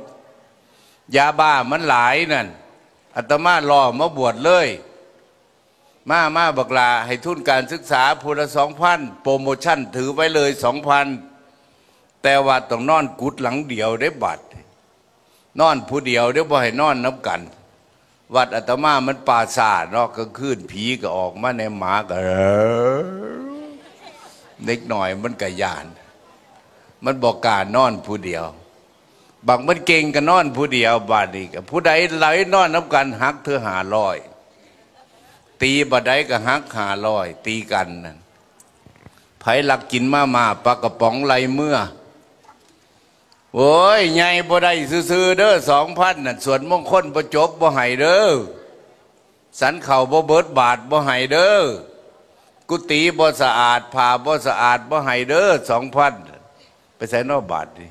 ยาบ้ามันหลายนั่นอาตมารอมาบวชเลย มามาบักลา ให้ทุนการศึกษาพูละสองพันโปรโมชั่นถือไว้เลยสองพันแต่ว่าต้องนอนกุดหลังเดียวได้บัตรนอนผู้เดียวเดี๋ยวบ่ให้นอนนับกัน วัดอาตมามันป่าสาดเนาะก็ขึ้นผีก็ออกมาในหมาก็เล็กหน่อยมันกะยาน มันบอกการนอนผู้เดียว บางมันเก่งก็นอนผู้เดียวบาดนี้ก็ผู้ใดไหลนอนน้ำกันหักเธอหาลอย ตีบดใดก็หักหาลอย ตีกันนั่นไผหลักกินมามาปลากระป๋องไหลเมื่อโอ้ยใหญ่บ่ได้ซื้อเด้อสองพันน่ะส่วนมงคลบ่จบบ่ให้เด้อสันเข่าบ่เบิดบาทบ่ให้เด้อกุฏิบ่สะอาดผ้าบ่สะอาดบ่ให้เด้อสองพันไปใส่นอกบาทดิ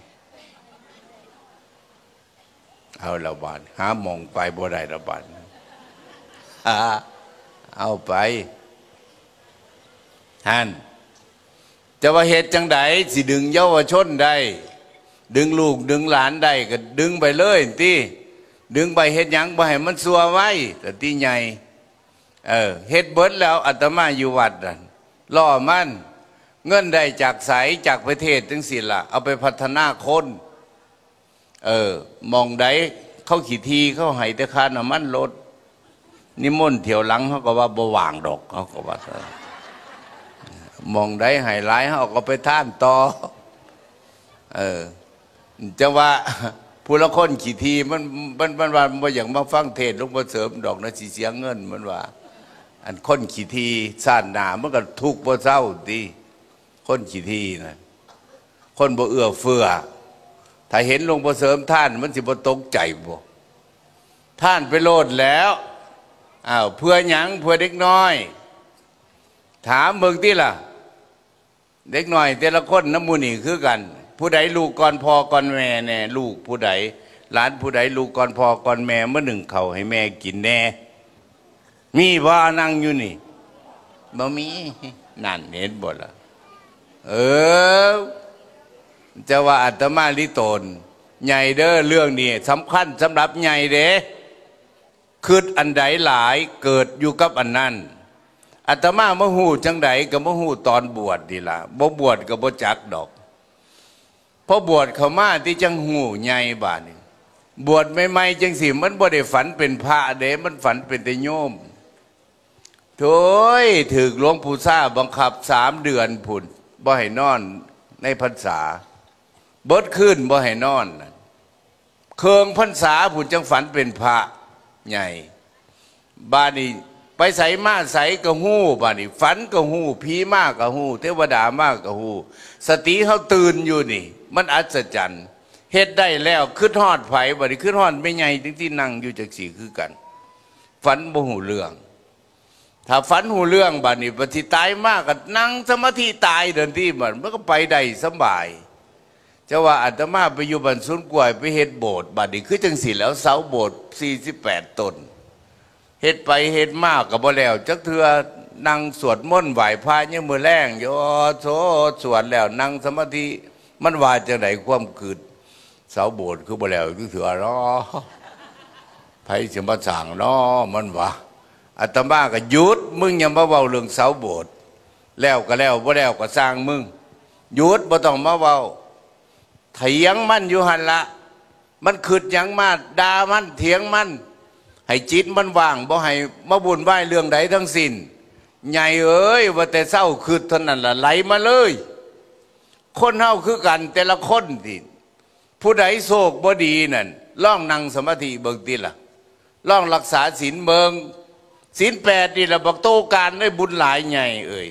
เอาละบาทหามองไปบ่ได้ละบาทหา เอาไป ท่าน จะว่าเหตุจังใดสิดึงเยาวชนได้ ดึงลูกดึงหลานได้ก็ดึงไปเลยที่ดึงไปเฮ็ดยังบ่ให้มันสัวไว้แต่ที่ใหญ่เออเฮ็ดเบิดแล้วอาตมาอยู่วัดนั่นล่อมันเงินได้จากใสจากประเทศจังสิล่ะ เอาไปพัฒนาคน เออมองใดเขาขี่ทีเขาให้แต่คาน้ำมันลด นิมนต์เที่ยวหลังเขาก็ว่าบว่างดอกเขาก็ว่ามองใดให้หลายเขาก็ไปท่านต่อ เออจะว่าผู้ละคนขี่ทีมันมันมันว่ามันอย่างมาฟังเทศลวงพ่อเสริมดอกนะสีเสียงเงินมันว่า อันคนขี่ทีซ่านหนามันก็ทุกข์บ่เศร้าดีคนขี่ทีนะคนบ่เอื้อเฟือถ้าเห็นลงพ่อเสริมท่านมันสิบ่ตกใจบ่ท่านไปโลดแล้ว อ้าวเพื่อหยังเพื่อเด็กน้อย ถามเบิ่งที่ล่ะ เด็กน้อย แต่ละคนน้ำมูนี่คือกัน ผู้ใดลูกก่อนพอก่อนแม่แน่ลูกผู้ใดหลานผู้ใดลูกก่อนพอก่อนแม่เมื่อหนึ่งเขาให้แม่กินแน่ มีบ่านั่งอยู่นี่บ่มีนั่นเห็นบ่ละเออจะว่าอาตมาลิโตนใหญ่เด้อเรื่องนี้สำคัญสำหรับใหญ่เด้ คืดอันใดหลายเกิดอยู่กับอันนั้นอาตมามหูจังใดกับมหูตอนบวชดีละบ่บวชกับบ่จักดอกพอบวชเข้ามาที่จังหูใหญ่บาดนี่บวชใหม่ๆจังสิมันบ่ได้ฝันเป็นพระเด้มันฝันเป็นแต่โยมโถยถึกหลวงปู่ซ่าบังคับสามเดือนพุ่นบ่ให้นอนในพรรษาบดขึ้นบ่ให้นอน เคืองพรรษาผุนจังฝันเป็นพระ ใหญ่บ้าดนี้ไปใส่มาใส่กระหู้บาดนี้ฝันกระหู้ผีมากกระหู้เทวดามากกระหู้สติเขาตื่นอยู่นี่ มันอัศจรรย์เฮ็ดได้แล้วขึ้นทอดไผบาดนี้ขึ้นทอดไม่ใหญ่ที่ที่นั่งอยู่จากสีคือกัน ฝันบ่หูเรื่อง ถ้าฝันหูเรื่องบ้าดนี้ปฏิตายมากก็นั่งสมาธิตายเดินที่มันมันก็ไปได้สบาย จะว่าอาตมาไปอยู่บรรสุนกล้วยไปเฮ็ดโบสถ์บัดนี้คือจังสิแล้วเสาโบสถ์48ต้นเฮ็ดไปเฮ็ดมากกับบ่แล้วจักเทือนั่งสวดมนต์ไหว้พระยามมือแรงโยโสสวดแล้วนั่งสมาธิมันว่าจังไดความคืดเสาโบสถ์คือบ่แล้วคือถือรอไผสิมาสั่งเนาะมันว่าอาตมาก็หยุดมึงอย่ามาเว้าเรื่องเสาโบสถ์แล้วก็แล้วบ่แล้วก็สร้างมึงหยุดบ่ต้องมาเว้า เถียงมันอยู่หันละ มันขืดยังมาด่ามันเถียงมัน ให้จิตมันว่างบ่ให้มาบุญไหวเรื่องใดทั้งสิ้นใหญ่เอ้ยว่าแต่เศร้าคืดเท่านั้นละไหลมาเลย คนเฮาคือกันแต่ละคนทีผู้ใดโศกบ่ดีนั่นล่องนั่งสมาธิเบิกติล่ะล่องรักษาศีลเบิงศีลแปดนี่ละบอกโตการได้บุญหลายใหญ่เอ่ย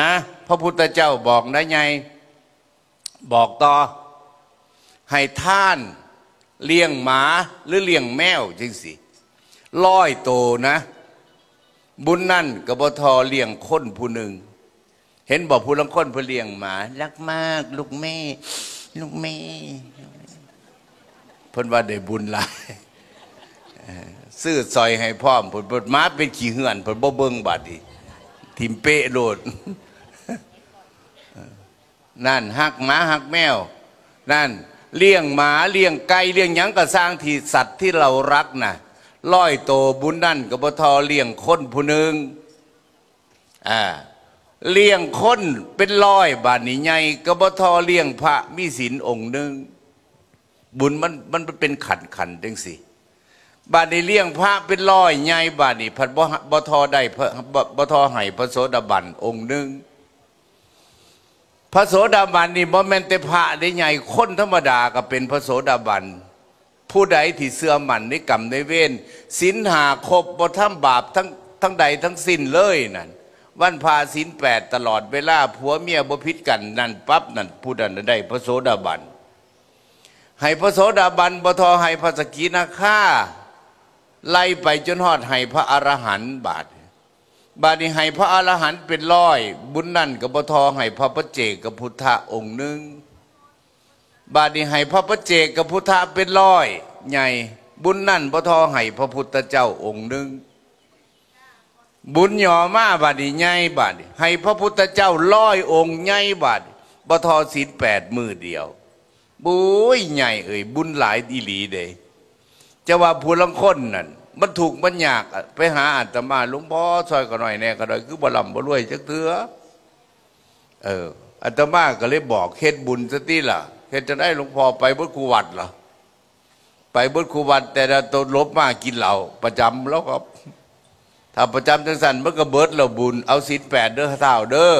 นะ พระพุทธเจ้าบอกนะใหญ่ บอกต่อ ให้ท่านเลี้ยงหมาหรือเลี้ยงแมวจริงสิร้อยโตนะ บุญนั่นกบทอเลี้ยงคนผู้หนึ่ง เห็นบอกผู้ลังคนเพื่อเลี้ยงหมา รักมาก ลูกแม่ ลูกแม่เพิ่นว่าได้บุญหลายเอ่อซื้อซอยให้พร้อมเพิ่นเพิ่นหมาเป็นขี้เหือนเพิ่นบ่เบิ่งบัดนีทิมเป๊ะโลด นั่นหักหมาหักแมว นั่นเลี้ยงหมาเลี้ยงไก่เลี้ยงหยังก็สร้างที่สัตว์ที่เรารักนะร้อยโตบุญนั่นกับทอเลี้ยงคนผู้หนึ่งอ่าเลี้ยงคนเป็นร้อยบาทนี้ใหญ่กบทอเลี้ยงพระมีศีลองค์หนึ่งบุญมันมันเป็นขันขันจังสิบาทนี้เลี้ยงพระเป็นร้อยใหญ่บาทนี้พัดบทอได้พระบทอให้พระโสดาบันองค์หนึ่ง พระโสดาบันนี่บ่แม่นแต่พระได้ใหญ่คนธรรมดาก็เป็นพระโสดาบัน ผู้ใดที่เสื่อมันในกรรมในเวรศีลหาครบบ่ทำบาปทั้งทั้งใดทั้งสิ้นเลยนั่นวันพาศีลแปดตลอดเวลาผัวเมียบ่พิษกันนั่นปั๊บนั่นผู้นั้นได้พระโสดาบันให้พระโสดาบันบทอให้พระสกีนาค่าไล่ไปจนหอดให้พระอรหันต์บาท บาดนี้ให้พระอรหันต์เป็นร้อย บุญนั่นกับบทอให้พระพระเจกกับพุทธะองค์หนึ่งบาดนี้ให้พระพระเจกกับพุทธะเป็นร้อยใหญ่บุญนั่นบทอให้พระพุทธเจ้าองค์หนึ่งบุญหย่อมาบาดนี้ใหญ่บาดีให้พระพุทธเจ้าร้อยองค์ใหญ่บาดนี้บทอศีลแปดมือเดียวบุ้ยใหญ่เอ่ยบุญหลายดีหลีเดยจะว่าผู้ลังคนนั่น มันถูกมันยากไปหาอาตมาหลวงพ่อซอยก็หน่อยแน่ก็หน่อยคือบลำบ่รวยจักเถือเอออาตมาก็เลยบอกเฮ็ดบุญสติล่ะเฮ็ดจะได้หลวงพ่อไปบดครูวัดล่ะไปบดครูวัด แต่ละตนลบมากินเหล้าประจำแล้วครับ ถ้าประจำจังสันมันก็เบิดเราบุญเอาศีลแปดเด้อเท่าเด้อ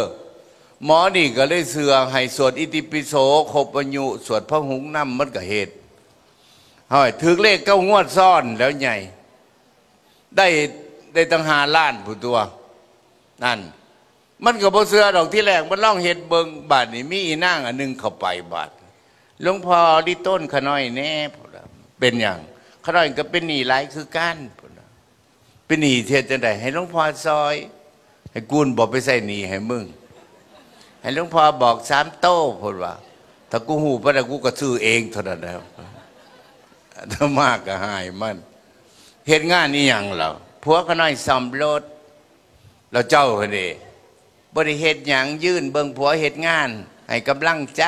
หมอนี่ก็เลยเสือให้สวดอิติปิโสครบอายุสวดพระหุงน้ำมันก็เหตุเฮ้ยถือเลขเก้างวดซ่อนแล้วใหญ่ ได้ได้ตั้งหาล้านผู้ตัว นั่น มันก็บ่เสือดอกที่แรกมันล่องเห็ดเบิงบาทนี่มีอีนางอันหนึงเข้าไปบาทหลวงพ่อดิต้นขน้อยแน่พเป็นอย่างขน้อยก็เป็นหนี้หลายคือกันพุ่นเป็นหนี้เทียนจังไดให้หลวงพ่อซอย ให้กูนบอกไปใส่หนี้ให้มึง ให้หลวงพ่อบอกสามโต้พูดว่า ถ้ากูหูปะนะกูก็ซื้อเองเท่านั้นแล้วถ้ามากก็หายมัน เหตุงานนี่ยังเราผัวก็น้อยซ่อมรถเราเจ้าคนนี้บริเหตุอย่างยื่นเบิงผัวเหตุงาน ให้กำลังใจ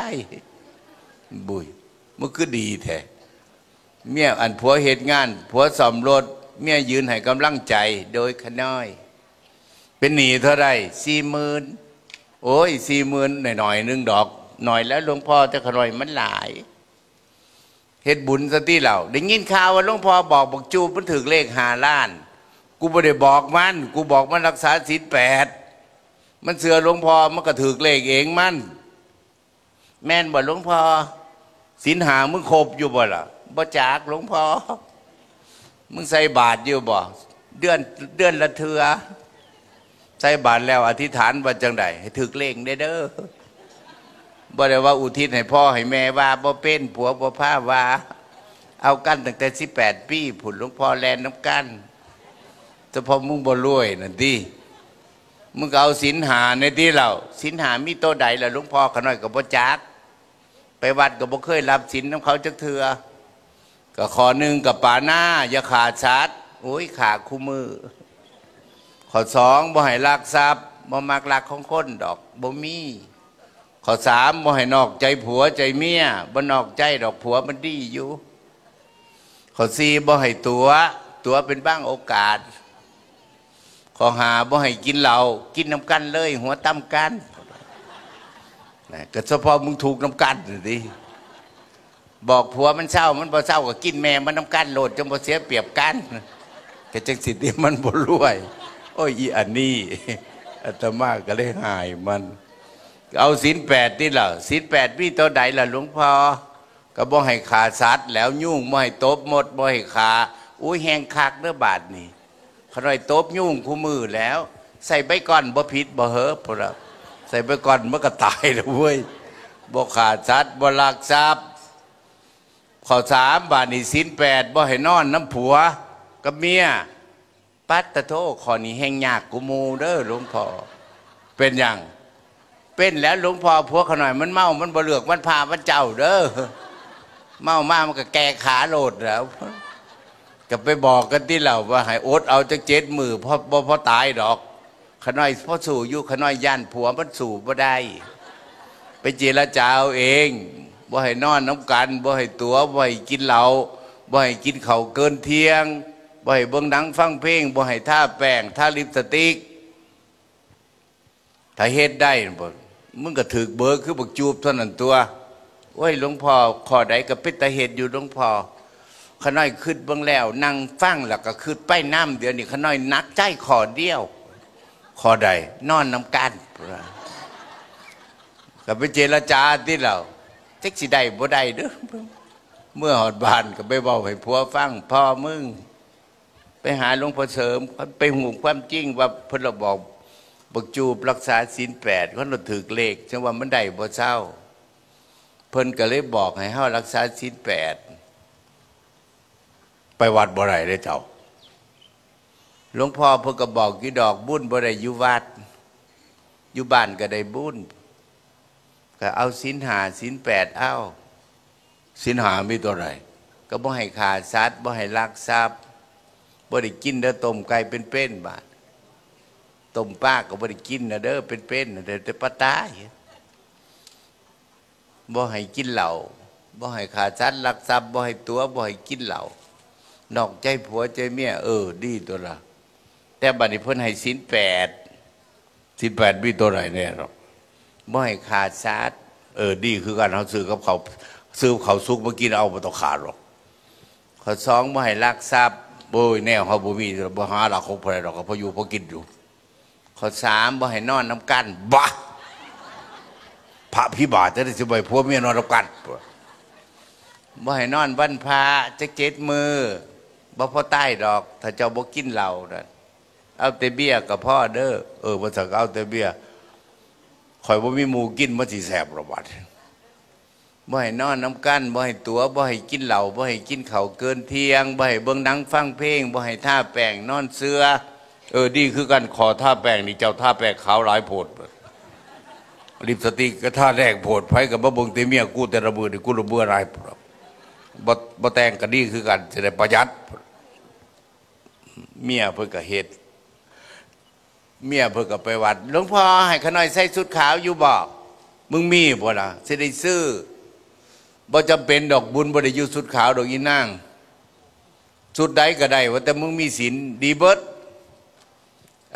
บุยมันคือดีแท้เมียอันผัวเหตุงานผัวซ่อมรถเมียยืนให้กำลังใจ โดยขน้อย เป็นหนีเท่าไรสี่หมื่นโอ้ยสี่หมื่นหน่อยหน่อยนึงดอก หน่อยแล้วหลวงพ่อแต่ขน่อยมันหลาย เฮ็ดบุญสติเราได้ยินข่าวว่าหลวงพ่อบอกบอกจูบมันถึงเลขหาล้าน กูไม่ได้บอกมัน กูบอกมันรักษาศีลแปดมันเสือหลวงพ่อมันก็ถือเลขเองมัน แม่นบ่หลวงพ่อศีลหามึงครบอยู่บ่ล่ะบ่จากหลวงพ่อมึงใส่บาทอยู่บ่เดือนเดือนละเทือใส่บาตรแล้วอธิษฐานว่าจังใดให้ถึกเลงได้เด้อ บ่ได้ว่าอุทิศให้พ่อให้แม่ว่าบ่เป็นผัวบ่ผ้าว่า เอากันตั้งแต่สิบแปดปีผุนหลวงพ่อแลนน้ำกันแต่พอมึงบ่รวยนั่นดิมึงก็เอาสินหาในที่เราสินหามีโตใดล่ะหลวงพ่อขน้อยกับบ่จักไปวัดก็บ่เคยรับสินน้ำเขาจักเถือก็ขอหนึ่งกับป่าหน้า อย่าขาดชัดโอ้ยขาคู่มือ ขอสองบ่ให้ลักทรัพย์บ่มักลักของคนดอกบ่มี ข้อสามบ่ให้นอกใจผัวใจเมียบ่นอกใจดอกผัวมันดีอยู่ข้อสี่บ่ให้ตัว ตัวเป็นบ้างโอกาสข้อหาบ่ให้กินเหล้ากินน้ำกันเลย หัวตั้มกันนะก็เฉพาะมึงถูกน้ำกันน่ะดิบอกผัวมันเศร้า มันบ่เศร้าก็กินแม่มันน้ำกันโหลดจนบ่เสียเปรียบกันก็จังสิที่มันบ่รวย โอ้ยอีอันนี้อาตมาก็เลยหายมัน เอาศีลแปดนี่ล่ะศีลแปดพี่ตัวใดล่ะหลวงพ่อก็บ่ให้ขาสัตว์แล้วยุ่งบ่ให้ตบหมดบ่ให้ขาอุ้ยแหงคักเด้อบาดนี่ขน่อยตบยุ่งคู่มือแล้ว ใส่ใบก่อนบ่ผิดบ่เหอะพวกเราใส่ใบก่อนมันก็ตายแล้วเว้ยบ่ขาสัตว์บ่ลักทรัพย์ข้อสามบาทนี่ศีลแปดบ่ให้นอนน้ำผัวกับเมียปัตตะโทข้อนี้แหงยากกูมูเด้อหลวงพ่อเป็นอย่าง เป็นแล้วหลวงพ่อพวกเขาหน่อยมันเมามันบเลือกมันพามันเจ้าเด้อเมามามันก็แก่ขาโหลดแล้วก็ไปบอกกันที่เราว่าให้อดเอาจากเจ็ดมือเพราะบ่เพราะตายดอกขน้อยพราะสู่อยู่ขน้อยย่านผัวมันสู่บ่ได้ ไปเจรจาเอาเองบ่ให้นอนน้ำกันบ่ให้ตัวบ่ให้กินเหล้าบ่ให้กินเข้าเกินเที่ยงบ่ให้เบิ่งหนังฟังเพลงบ่ให้ท่าแป้งท่าลิปสติกถ้าเฮ็ดได้บ่ มึงก็ถือเบิกคือบักจูบเท่านั้นตัวโอ้ยหลวงพ่อขอใดก็เป็นตาเฮ็ดอยู่หลวงพ่อขน้อยขึ้นเบิ่งแล้วนั่งฟังแล้วก็ขึ้นไปน้ำเดี๋ยวนี้ขน้อยนักใจขอเดียว ขอใดนอนน้ำกันก็ไปเจรจาที่เราเจ๊กสิได้บ่ได้เด้อเมื่อหอดบานก็ไปบอกให้ผัวฟังพ่อมึง ไปหาหลวงพ่อเสริม ไปหูความจริงว่าเพิ่นเราบอก บักจูบรักษาศีลแปดเขาเราถือเลขจังว่ามันได้บ่เศร้า เพิ่นก็เลยบอกให้เฮารักษาศีลแปดไปวัดบ่ได้เลยเจ้าหลวงพ่อเพิ่นก็บอกกี่ดอกบุญบ่ได้อยู่วัดอยู่บ้านก็ได้บุญก็เอาศีลหาศีลแปดเอาศีลหามีตัวไหนก็บ่ให้ขาดสัตว์บ่ให้ลักทรัพย์บ่ได้กินเด้อต้มไก่เป็นๆบาด ต้มปลาก็บ่ได้กินนะเด้อเป็นๆนะเด้อแต่ปลาตายบ่ให้กินเหล้าบ่ให้ขาดสัตว์ลักทรัพย์บ่ให้ตัวบ่ให้กินเหล้านอกใจผัวใจเมียเออดีตัวละแต่บัดนี้เพิ่นให้ศีลแปดศีลแปดมีตัวไหนแน่หรอกบ่ให้ขาดสัตว์เออดีคือการเขาซื้อกับเขาซื้อเขาซุกมากินเอาบ่ต้อขาดหรอกข้อสองบ่ให้ลักทรัพย์โอ้ยแนวเขาบ่มีบ่หาหลักของใครหรอกก็พออยู่พอกินอยู่ ข้อสามบ่ให้นอนน้ำกันบ้าพระพิบาทจะได้สิบ่ให้ผัวเมียนอนน้ำกันบ่ให้นอนวันพระจะเจ็ดมือบ่พ่อใต้ดอก ถ้าเจ้าบ่กินเหล้านั่นเอาแต่เบี้ยกับพ่อเด้อเออบ่สักเอาแต่เบี้ยข่อยบ่มีหมูกินมันสิแสบระบาดบ่ให้นอนน้ำกันบ่ให้ตัวบ่ให้กินเหล้าบ่ให้กินข้าวเกินเที่ยงบ่ให้เบิ่งหนังฟังเพลงบ่ให้ท่าแป้งนอนเสื้อ เออดีคือกันขอท่าแป้งนี่เจ้าท่าแป้งขาวหลายโพดลิปสติกก็ท่าแรกโพดไผกับบ่เบิ่งแต่เมียกูแต่ระเบือนี่กูระเบือหลายบ่บ่แต่งก็ดีคือกันจะได้ประหยัด เมียเพิ่นก็เฮ็ดเมียเพิ่นก็ไปวัดหลวงพ่อให้ขน้อยใส่ชุดขาวอยู่บ่มึงมีบ่ล่ะสิได้ซื้อบ่จำเป็นดอกบุญบ่ได้อยู่ชุดขาวดอกอีนางชุดใดก็ได้ว่าแต่มึงมีศีลดีเบิด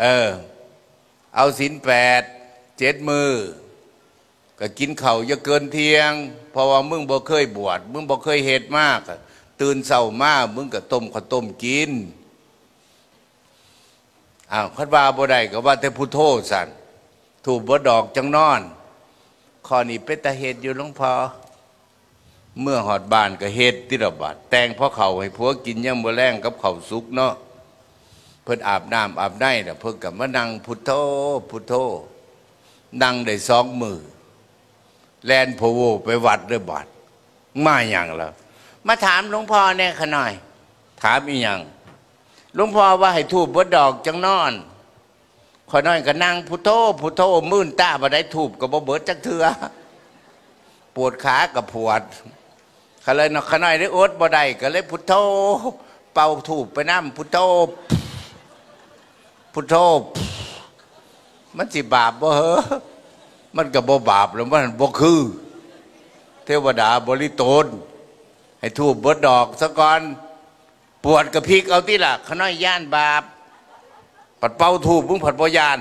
เออ เอาศีลแปดเจ็ดมือ ก็กินเข้าอย่าเกินเที่ยง เพราะว่ามึงบ่เคยบวชมึงบ่เคยเฮ็ดมาก ตื่นเช้ามากมึงก็ต้มข้าวต้มกินอ้าวคัดว่าบ่ได้ก็ว่าแต่พุทโธสั่นถูกบ่ดอกจังนอนข้อนี้เป็นตาเหตุอยู่หลวงพ่อเมื่อหอดบานก็เฮ็ดติระบาดแต่งพ่อเขาให้ผัวกินยังบ่แรงกับเขาสุกเนาะ เพิ่นอาบน้ำอาบได้น่ะเพิ่นก็มานั่งพุทโธพุทโธนั่งได้สองมือ แลนโพโวไปวัดด้วยบาดมาอย่างแล้วมาถามหลวงพ่อแน่ขะหน่อย ถามอีหยังหลวงพ่อว่าให้ทูบบดดอกจังนอนขอน้อยก็นั่งพุทโธพุทโธมื่นตาบ่ได้ทูบก็บ่เบิดจักเถือปวดขากับปวดก็เลยนขน้อยได้อดบ่ได้ก็เลยพุทโธเป่าทูบไปน้ำพุทโธ พุทโธมันสิบาปบ่เหรอมันก็บ่บาปแล้วมันบ่คือ เทวดาบริโตนให้ทูบบดดอกซะก่อนปวดกระพิกเอาที่ล่ะขน้อยย่านบาป ปัดเป่าทูบมึงผัดบ่ยาน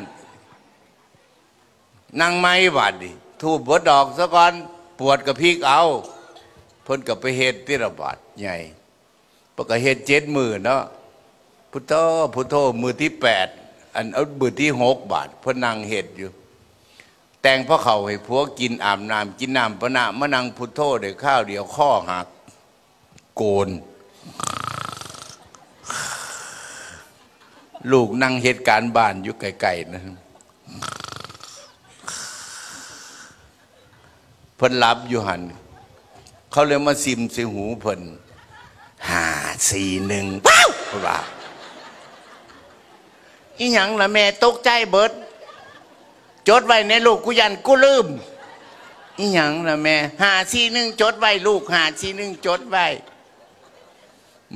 นั่งไม้บาดดิทูบบดดอกซะก่อนปวดกระพิกเอาเพิ่นกับไปเฮ็ดที่ระบาดใหญ่ปกเฮ็ดเจ็ดมือเนาะพุทโธพุทโธมือที่แปด อันเอามือที่หกบาทพิ่นนั่งเฮ็ดอยู่ แต่งพ่อเขาให้ผัวกินอาบน้ำกินน้ำปะนะมะนังพุทโธเดี๋ยวข้าวเดี๋ยวข้อหัก โกน ลูกนั่งเหตุการณ์บ้านอยู่ไกลๆนะเพิ่นรับอยู่หัน เขาเลยมาซิมใส่หูเพิ่นห้าสี่หนึ่งว้าวเพิ่นว่า อีหยังละแม่ตกใจเบิด จดไว้ในลูกกูยันกูลืมอีหยังละแม่หาสีหนึ่งจดไว้ลูกหาสีหนึ่งจดไว้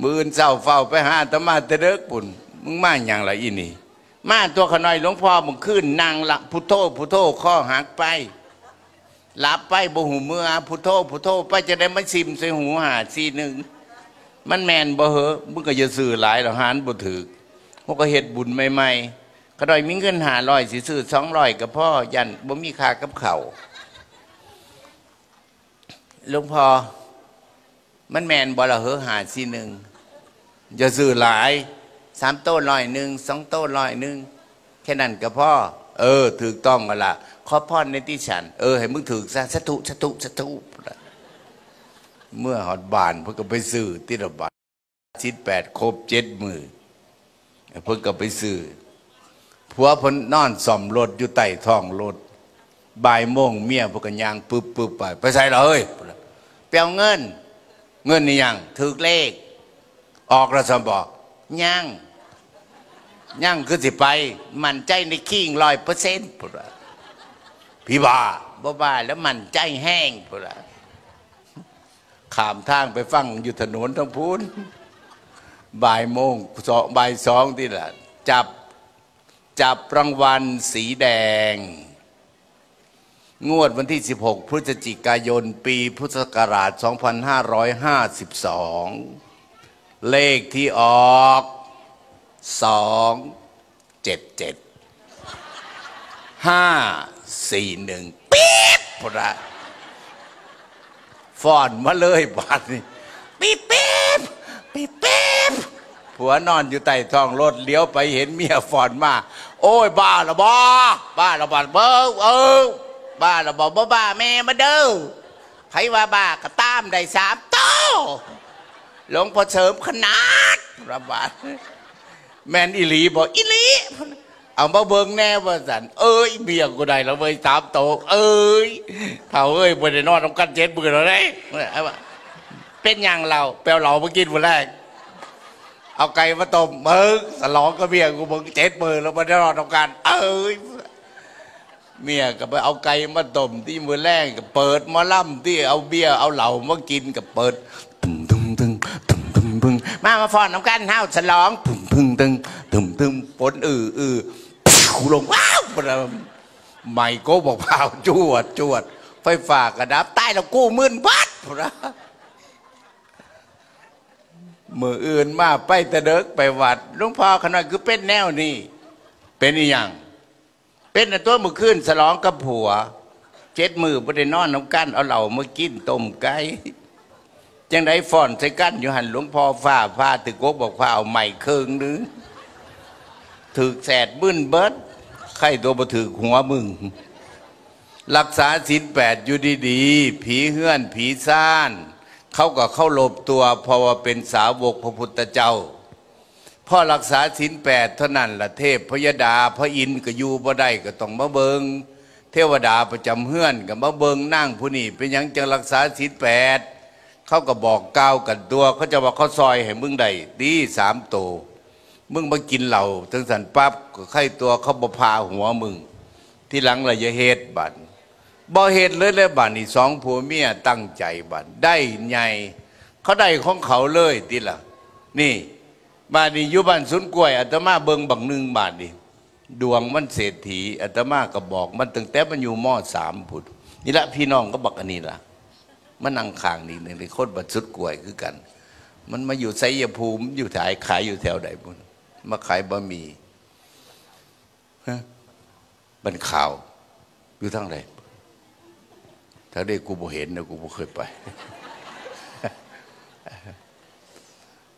มือนเศร้าเฝ้าไปหาตมาแตะเด็กปุ่นมึงมาอย่างไรอีนี่มาตัวขน้อยหลวงพ่อมึงขึ้นนางละพุทโธพุทโธข้อหักไปหลับไปบ่หูเมื่อพุทโธพุทโธไปจะได้มาซิมใส่หูหาซีหนึ่งมันแมนบ่เหอะมึงก็จะสื่อหลายหรอหานบ่ถือ พวกก็เฮ็ดบุญใหม่ๆขน้อยมีเงินหาร้อยสิซื้อสองร้อยกับพ่อยันบ่มีค่ากับเขาหลวงพ่อมันแมนบ่ละเหอหาซีหนึ่งจะซื้อหลายสามโต้ลอยหนึ่งสองโต้ลอยหนึ่งแค่นั้นก็พ่อ เออถูกต้องกันละขอพรในที่ฉัน เออให้มึงถูกซะสตุสตุสตุเมื่อหอดบานเพื่อก็ไปซื้อที่ระบาดชิดแปดครบเจ็ดมือ เพื่อก็ไปซื้อผัวพนนอนซ่อมรถอยู่ใต้ท้องรถบ่ายโมงเมียพวกกันยางปึ๊บปึ๊บไปไปใส่เลยเปียวเงิน เงินนี่ยังถือเลข ออกระสมบอกยังยังคือสิไป มันใจในคิงร้อยเปอร์เซ็นต์พพี่บ้าบ้าบ้าแล้วมันใจแห้งพุ่นขามทางไปฟังอยู่ถนนทั้งพูน บ่ายโมงสองบ่ายสองที่ละจับจับรางวัลสีแดง งวดวันที่ 16 พฤศจิกายน ปีพุทธศักราช 2552 เลขที่ออกสองเจ็ดเจ็ดห้าสี่หนึ่งปี๊บพระฟอนมาเลยบาดนี่ปี๊บปี๊บ ปี๊บปี๊บผัวนอนอยู่ใต้ท้องรถเลี้ยวไปเห็นเมียฟอนมา โอ้ยบ้าละบ้าบ้าละบ้าเบ้อเออบ้าละบ้าบ้าบ้าแม่มาเด้อใครว่าบ้าก็ตามได้สามโตหลวงพ่อเสริมขนาดระบาดแมนอิลีบอกอิลีเอามาเบิงแน่ว่าสันเอ้ยเบียกูได้แล้วเว้ยสามโตเอ้ยเท่าเอ้ยบนได้นอนต้องกันเจ็ดมือแล้วได้ เป็นอย่างเราแปลวเรามากินวันแรก เอาไก่มาต้มมึงสลองก็เบียกูมึงเจ็ดมือแล้วมาได้นอนต้องกันเอ้ยเมียก็ไปเอาไก่มาต้มที่มือแรกก็เปิดมาล่ำที่เอาเบียร์เอาเหล่ามากินกับเปิดตึงตึงตึงตึงตึงตึงมามาฟอนน้ำกันเฮาฉลองตึงตึงตึงตึงตึงปนอืออือคูลงว้าวไม่ก้บอกเผาจวดจวด ไฟฟ้ากระดับใต้เรากู้มื่นบัดพระ มืออื่นมาไปตะเด็กไปวัดหลวงพ่อขนาดคือเป็นแนวนี้ เป็นอีหยังเป็นตัวมือขึ้นสลองกับผัว เจ็ดมือประเด็นนอนน้ำกันเอาเหล่ามากินต้มไก่จังไดฟอนใส่กันอยู่หันหลวงพ่อฟ้าฟ้าตึกกบอกฟ้าเอาใหม่เคืองนึงถือแสดบึ้นเบิดไข่ตัวมาถือหัวมึง รักษาศีลแปดอยู่ดีๆ ผีเฮื่อน ผีซ่าน เขาก็เข้าหลบตัวเพราะว่าเป็นสาวกพระพุทธเจ้าพ่อรักษาศีลแปดเท่านั้นละเทพพยดาพระอินทร์ก็อยู่บ่ได้ก็ต้องมาเบิงเทวดาประจำเฮื่อนก็มาเบิงนั่งผู้นี้เป็นยังจะรักษาศีลแปดเขาก็บอกก้าวกันตัวเขาจะว่าเขาซอยให้มึงได้ดีสามโต มึงมากินเหล่าถึงสันปั๊บก็ไข้ตัวเขาบพาหัวมึง ที่หลังละยะเหตุบัน บ่เหตุเลยเลยบันนี่สองผัวเมียตั้งใจบันได้ใหญ่เขาได้ของเขาเลยทีละนี่บาดนี้อยู่บ้านสุนกล้วยอาตมาเบิงบังหนึ่งบาทดิดวงมันเศรษฐีอาตมาก็บอก มันตั้งแต่มันอยู่มอสามพุทธนี่ละพี่น้องก็บอกอันนี้ละมันนั่งข้างนี่หนึ่งเลยโคตรบัดสุดกล้วยคือกัน มันมาอยู่ไซยภูมิอยู่ถ่ายขายอยู่แถวใดบุญมาขายบะหมี่บันข่าวอยู่ทั้งไหน ถ้าได้กูบ่เห็นนะกูบ่เคยไป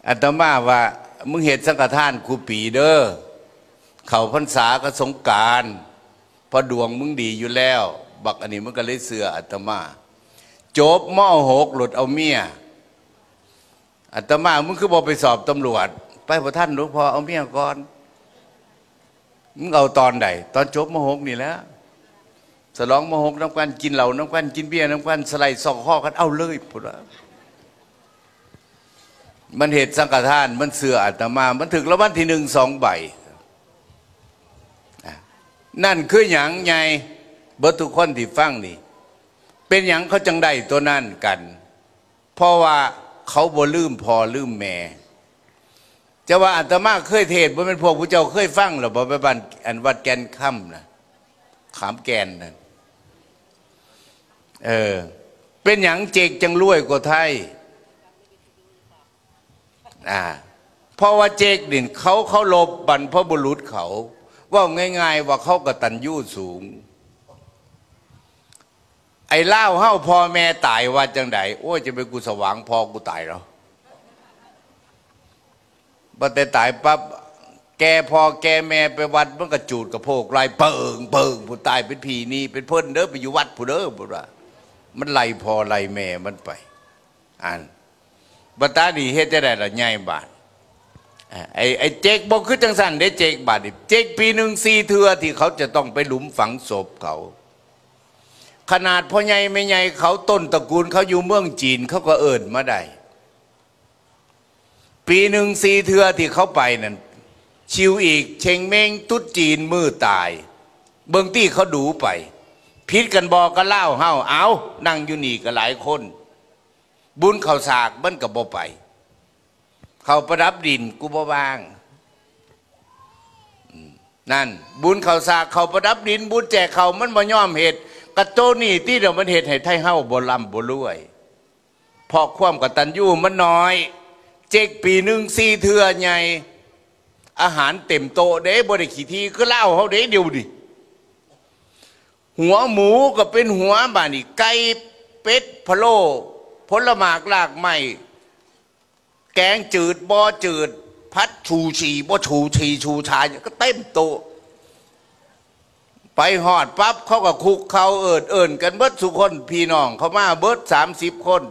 อาตมาว่า มึงเหตุสังฆทานกูปีเด้อเขาพรรษาก็สงการพอดวงมึงดีอยู่แล้ว บักอันนี้มันก็เลยเสืออาตมาจบมอหกหลุดเอาเมียอาตมามึงคือบอกไปสอบตำรวจ ไปพระท่านหลวงพ่อเอาเมียก่อนมึงเอาตอนใดตอนจบมหกนี่แล้ว สลองมหกน้ำกันกินเหล่าน้ำกันกินเบียร์น้ำกันสไลด์สองข้อกันเอาเลยพุทธมันเหตุสังฆทาน มันเสืออาตมา มันถึงล้ววันที่หนึ่งสองใบนั่นคืออย่างไงเบิร์ทุกคนที่ฟังนี่ เป็นอย่างเขาจังได้ตัวนั่นกัน เพราะว่าเขาบ่ลืมพอลืมแม่จะว่าอาตมาเคยเทศบ่เป็นพวกผู้เจ้าเคยฟังหรือบ่ไปบ้านอันวัดแกนค่ำนะขามแกนนั่น เออ เป็นอย่างเจกจังรวยกว่าไทยอ่าเพราะว่าเจกดินเขาเขาลบบรรพบุรุษเขา ว่าง่าย ๆ ว่าเขากะตัญญูสูง ไอ้เล่าเฮ้าพ่อแม่ตายว่าจังไดโอ้ยจะไปกูสว่างพอกูตายแล้วพอแต่ตายปั๊บแกพอแกแม่ไปวัดมันก็จูดกระโพกไล่เปิงเปิงผู้ตายเป็นผีนี่เป็นเพิ่นเด้อไปอยู่วัดผู้เด้อบุว่า มันไล่พอไล่แม่มันไปอ่านบัตาดีเฮ็ดจะได้ละใหญ่บาทไอ้ไอ้เจ๊กบอกคือจังสันได้เจ๊กบาทเจ๊กปีหนึ่งสี่เทือที่เขาจะต้องไปหลุมฝังศพเขา ขนาดพ่อใหญ่ไม่ใหญ่เขาต้นตระกูลเขาอยู่เมืองจีนเขาก็เอิญมาได้ปีหนึ่งสี่เทือที่เขาไปนั่นชิวอีกเชงเมงตุ๊ดจีนมือตาย เบื้องที่เขาดูไป พิษกันบอกก็เล่าเฮาเอานั่งอยู่นี่ก็หลายคน บุญเข่าสากเบิ้นกับบ่ไป เขาประดับดินกูบ่วางนั่น บุญเข่าสากเขาประดับดิน บุญแจกเขามันบ่ย่อมเหตุกระโจนี่ที่เดี๋ยวมันเหตุให้ไทยเฮาบ่ลำบ่รวยเพราะความกตัญญูมันน้อย เจ๊กปีหนึ่งสี่เทือใหญ่อาหารเต็มโตเด้บ่ได้ขี้ทีก็เล่าเขาเด้เดียวดิ หัวหมูก็เป็นหัวบานี่ไก่เป็ดพะโล้ผลหมากลากไม้แกงจืดบ่จืด พัดชูชีบ่ชูชีชูชายก็เต็มโตไปหอดปั๊บเขาก็คุกเขาเอิดเอินกันเบิดสุคนพี่น้อง เขามาเบิดสามสิบคน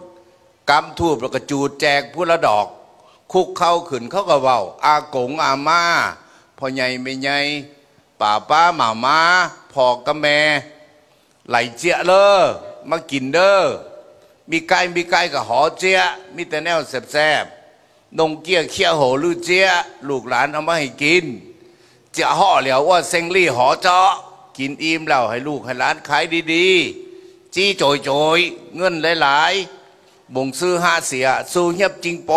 กำทูบแล้วก็จูดแจกผู้ละดอก คุกเขาขึ้นเขาก็เว้า อากงอาม่าพ่อใหญ่ไม่ใหญ่ ป่าป้าหมาม้าพ่อกับแม่ไหลเจียเลอมากินเด้อมีไก่มีไก่กับหอเจียมีแต่แนวแซ่บๆนงเกี้ยเคี้ยวโหลือเจียลูกหลานเอามาให้กินเจ้าห่อเหลียวว่าเซงลี่หอเจาะกินอิ่มแล้วให้ลูกให้หลานขายดีๆ จี้โจยโจยๆเงินหลายๆบ่งซื้อห้าเสียสู้เงียบจริงโป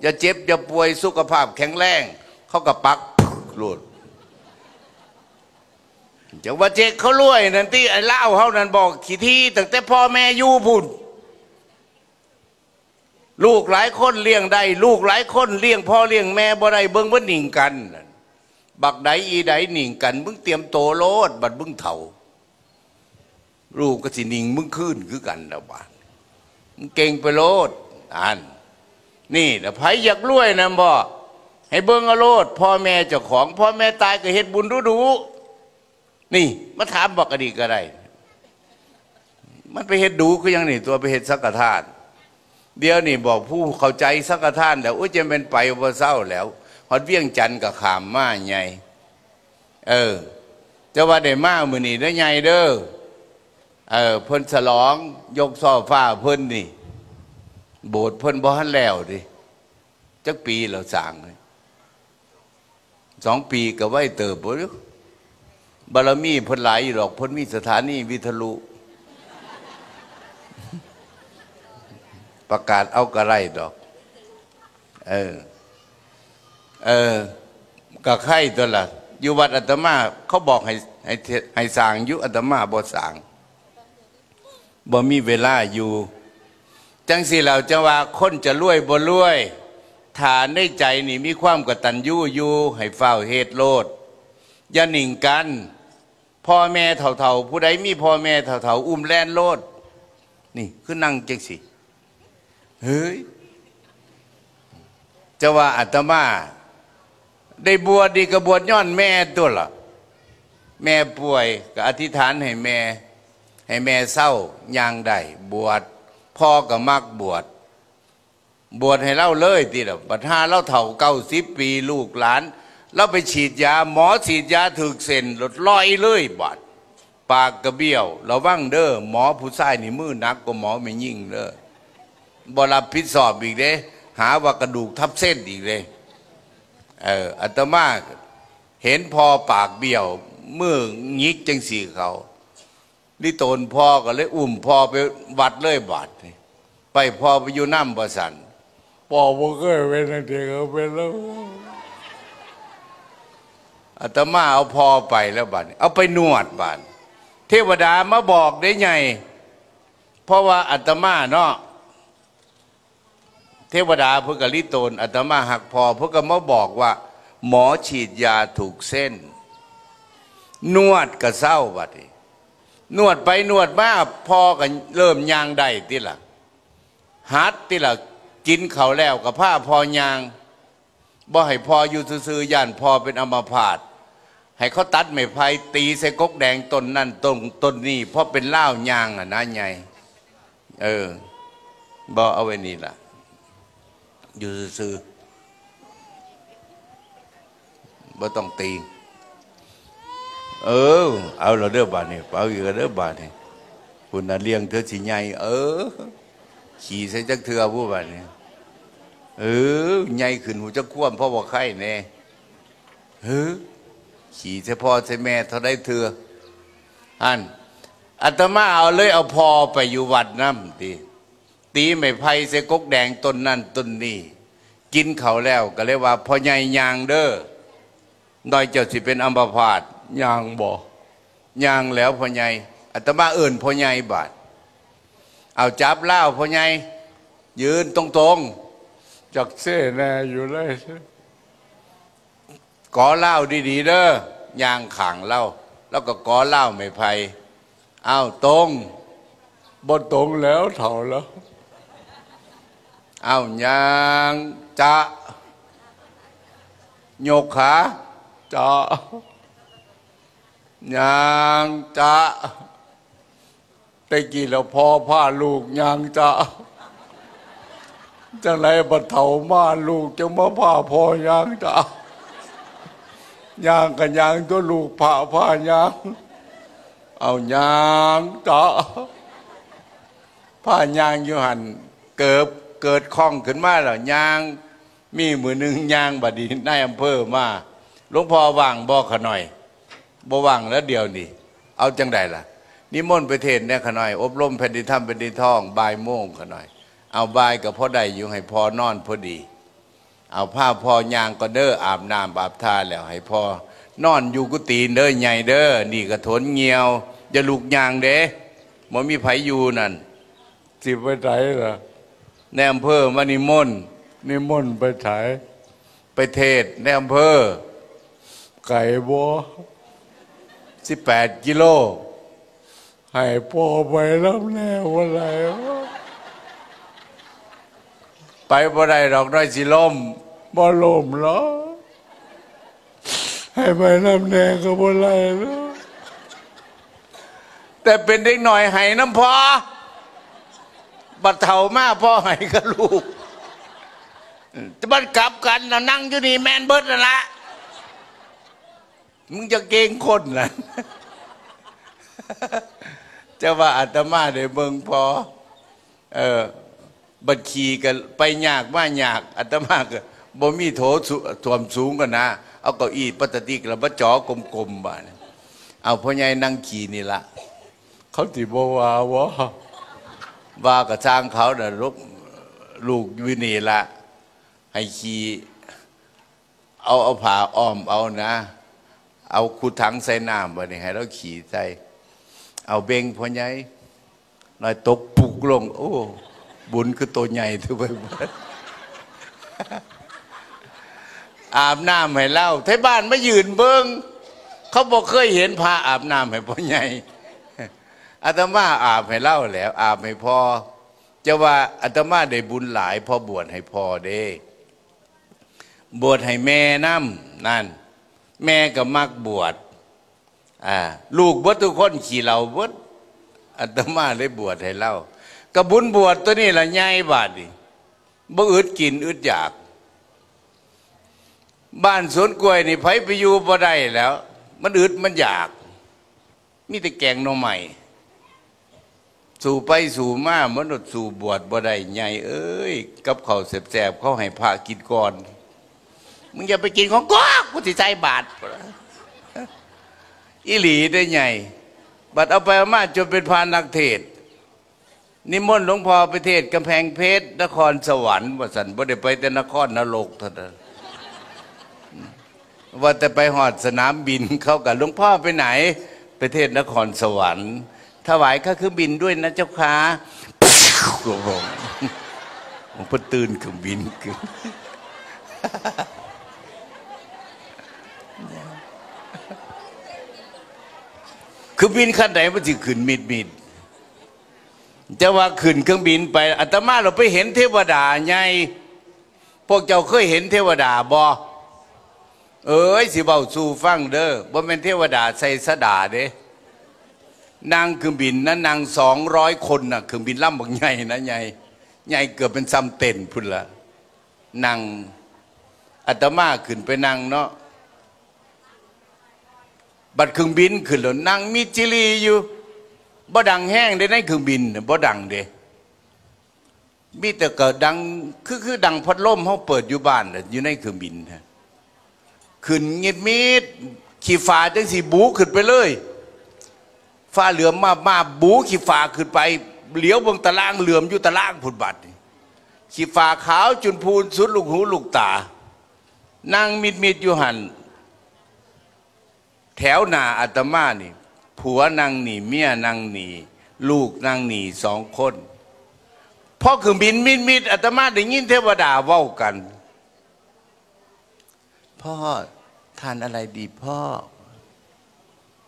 อย่าเจ็บอย่าป่วยสุขภาพแข็งแรง เขาก็ปักหลุด จังว่าเจ๊กเขารวยนั่นที่ไอ้เล่าเขานั่นบอกขี้ที่ตั้งแต่พ่อแม่อยู่พุ่นลูกหลายคนเลี้ยงได้ลูกหลายคนเลี้ยงพ่อเลี้ยงแม่บ่ได้เบิ่งว่าหนิงกัน บักใดอีใดหนิงกันมึงเตรียมโตโลดบัดมึงเถ่าลูกก็สิหนิงมึงขึ้นคือกันแล้วบาดมึงเก่งไปโลดอันนี่นะไผอยากรวยนะบ่ให้เบิ่งเอาโลดพ่อแม่เจ้าของพ่อแม่ตายก็เฮ็ดบุญดูดู นี่มาถามบอกอดีตก็ได้ มันไปเฮ็ดดูคือยังนี่ ตัวไปเฮ็ดสังฆทานเดี๋ยวนี่บอกผู้เข้าใจสังฆทานแล้วอุ้ยจะเป็นไปบ่เศร้าแล้วฮอดเวียงจันทร์กับขามมาใหญ่เออจะว่าได้มามือนี้ได้ใหญ่เด้อเออเพิ่นฉลอง ยกซ่อฟ้าเพิ่นนี่ โบสถ์เพิ่นบ่ทันแล้วดิจักปีเราสร้างเลยสองปีก็ไว้เติบบ่ บารมีเพิ่นหลายอยู่ดอกเพิ่นมีสถานีวิทยุประกาศเอากระไรดอก เออ เออก็ไข่ตัวละอยู่วัดอาตมา เขาบอกให้ให้ให้สางยู่อาตมาบ่สางบ่มีเวลาอยู่ จังสิเราจะว่าคนจะรวยบ่รวยฐานในใจนี่มีความกตัญญูอยู่ ให้เฝ้าเหตุโลดอย่าหนิ่งกัน พ่อแม่เถ่าๆผู้ใดมีพ่อแม่เถ่าๆอุ้มแลนโลด นี่คือนั่งจังสิเฮ้ยจะว่าอาตมา ได้บวชดีกับบวชย้อนแม่ตัวละแม่ป่วยก็อธิษฐานให้แม่ ให้แม่เศร้ายางได้บวชพ่อก็มักบวชบวชให้เล่าเลยทีละปัญหาเล่าเถ่าเก้าสิบปีลูกหลาน เราไปฉีดยา หมอฉีดยาถึกเส้นหลดลอยเลยบาดปากกระเบี้ยวระวังเด้อหมอผู้ชายนี่มือนักกว่าหมอไม่ยิ่งเด้อบรับผิดสอบอีกเด้หาว่ากระดูกทับเส้นอีกเลยเอออาตมาเห็นพอปากเบี้ยวมืองิกจังสีเขานี่ตนพ่อก็เลยอุ้มพ่อไปวัดเลยบาดไปพ่อไปอยู่น้ำประสันพ่อบ่เคยเป็นตั้งแต่เขาเป็นแล้ว อาตมาเอาพอไปแล้วบาดเอาไปนวดบาดเทวดามาบอกได้ไงเพราะว่าอาตมาเนาะเทวดาพื่อกลิโตนอาตมาหักพอพื่อก็มาบอกว่า หมอฉีดยาถูกเส้น นวดก็เศร้าบัดนวดไปนวดมาพอกันเริ่มยางได้ติละฮัดติละกินเขาแล้วกับผ้าพอยางบ่ให้พออยู่ซื่อๆย่านพอเป็นอัมพาต ให้เขาตัดไม้ไผ่ตีใส่กกแดงต้นนั่นต้นต้นนี้เพราะเป็นเล่ายางอะนะไงเออบ่เอาไว้นี่ล่ะ อยู่ซื่อบ่ต้องตี เออ เอาเราเด้อบาดนี่เอาอยู่เด้อบาดนี่คุณน่ะเลี้ยงเธอสิใหญ่เออ ขี่ใส่จักเทือผู้บาดนี่เออใหญ่ขึ้นหูจะคว่ำเพราะว่าไข่แน่เฮ้อ ขี่ใส่พ่อใส่แม่เท่าได้เทืออันอาตมาเอาเลยเอาพอไปอยู่วัดน้ำตีตีไม่ไผ่ใส่กกแดงต้นนั่นต้นนี้กินเขาแล้วก็เลยว่าพอใหญ่ยางเด้อน้อยเจ้าสิเป็นอัมพาตยางบ่ยางแล้วพอใหญ่อาตมาเอื่นพอใหญ่บาดเอาจับเล่าพอใหญ่ยืนตรงๆจักเส้แน่อยู่เลย กอเหล้าดีๆเด้อยางขังเหล้าแล้วก็กอเหล้าไม่ไผ่เอาตรงบ่ตรงแล้วเท่าแล้วเอายางจะโยกขาจ้ายางจะได้กี่แล้วพอผ้าลูกยางจ้าจังไรบัดเท่ามาลูกจะมาผ้าพอยางจ้า ยางกันยางตัวลูกผ้าผ้ายาง เอายางจ้าผ้ายางอยู่หันเกิบเกิดคล้องขึ้นมาแล้วยางมีมือหนึ่งยางบดีนายอำเภอมาหลวงพ่อว่างบอกขะหน่อยบ่ว่างแล้วเดียวนี่เอาจังใดล่ะนิมนต์ไปเทศเนี่ยขะหน่อย อบรมแผ่นดินธรรมแผ่นดินทองบายโมงขะหน่อย เอาบายกับพ่อใดอยู่ให้พอนอนพอดี เอาผ้าพอยางก็เด้ออาบน้ำอาบท่าแล้วให้พอนอนอยู่กุฏิเด้อใหญ่เด้อนี่กระทนเงียวอย่าลูกยางเด้บ่มีไผอยู่นั่นสิไปไหนล่ะในอำเภอมานิมนต์นิมนต์ไปไถไปเทศน์ในอำเภอ ไก่บัว18กิโลให้พ่อไปรับแน่วันไหนวะ ไปบ่ได้ดอกน้อยสิล่มบ่ลมเหรอให้ไปน้ำแดงก็บ่ไรแล้วแต่เป็นเด็กหน่อยให้น้ำพอบัดเท่ามาพ่อให้กับลูกจะบัดกลับกันนะนั่งอยู่นี่แมนเบิดนั่นละมึงจะเกรงคนนะจะว่าอาตมาได้เบิ่งพอ เออ บัดขี่กันไปยากมายากอาตมาก็บ่มีโถสุถ่วมสูงกันนะเอาเก้าอี้ปฏติกแล้วมาจ่อกลมๆบ่านเอาพ่อใหญ่นั่งขี่นี่ละเขาติบว่าวะว่ากระจ้างเขาน่ะลูกลูกวินีละให้ขี่เอาเอาผ่าอ้อมเอานะ เอาคูถังใส่น้ำบ่นี่ให้เราขี่ใส่เอาเบงพ่อใหญ่หน่อยตกปุกลง โอ้ บุญคือตัวใหญ่ทุกไปอาบน้ำให้เล่าไทบ้านไมายืนเบิงเขาบอกเคยเห็นพาอาบน้ำให้พ่อใหญ่อาตมาอาบให้เล่าแล้ว อาบให้พ่อจะว่าอาตมาได้บุญหลายพ่อบวชให้พ่อเด้ บวชให้แม่น้ำนั่น แม่ก็มักบวชอ่าลูกบวชทุกคนขี่เราบวชอาตมาเลยบวชให้เล่า กระบุญบวชตัวนี้ละใหญ่บาดดิบ่อึดกินอึดอยาก บ้านสวนกล้วยนี่ไผไปอยู่บ่ได้แล้ว มันอึดมันอยาก มีแต่แกงหน่อใหม่ สู่ไปสู่มามันอดสู่บวชบ่ได้ใหญ่เอ้ย กับเขาวแสบๆเขาให้พระกินก่อน มึงอย่าไปกินของกอกกูสิใจบาทอีหลีได้ใหญ่บัดเอาไปมาจนเป็นพานักเทศ นิมนต์หลวงพ่อไปเทศกำแพงเพชรนครสวรรค์ว่าสันบ่ได้ไปแต่นครนรกเท่านั้นว่าแต่ไปหอดสนามบินเข้ากับหลวงพ่อไปไหนไปเทศนครสวรรค์ถวายค่าเครื่องบินด้วยนะเจ้าค่ะโอ้โหผมเพิ่ตื่นเครื่องบินขึ้นคือบินขั้นไหนมันสิขึ้นมิดมิด จะว่าขึ้นเครื่องบินไปอาตมาเราไปเห็นเทวดาไงพวกเจ้าเคยเห็นเทวดาบ่เอ้ยสิเบาสู่ฟังเด้อบ่แม่นเทวดาใส่สดาเด้นางเครื่องบินนะนางสองร้อยคนน่ะเครื่องบินล่ำบักใหญ่นะใหญ่ใหญ่เกือบเป็นซ้ำเต็นพุ่นละนางอาตมาขึ้นไปนั่งเนาะบัดเครื่องบินขึ้นแล้วนั่งมีจิลีอยู่ บ่ดังแห้งได้ในเครื่องบินบ่ดังเด้มีแต่เกิดดังคือคือดังพัดลมเขาเปิดอยู่บ้านอยู่ในเครื่องบินฮะขึ้นเงียบมีดขี่ฟ้าจังสีบูขึ้นไปเลยฟ้าเหลือมมามาบูขี่ฟ้าขึ้นไปเหลียวบงตะล่างเหลือมอยู่ตะล่างผุดบัดนี่ขี่ฟ้าขาวจุนพูนสุดลูกหูลูกตา นั่งมิดมิดอยู่หันแถวหน้าอาตมานี่ ผัวนางหนีเมียนางหนีลูกนางหนีสองคนพ่อคือบินมิดมิดอาตมาได้ยินเทวดาเว้ากันพ่อทานอะไรดีพ่อ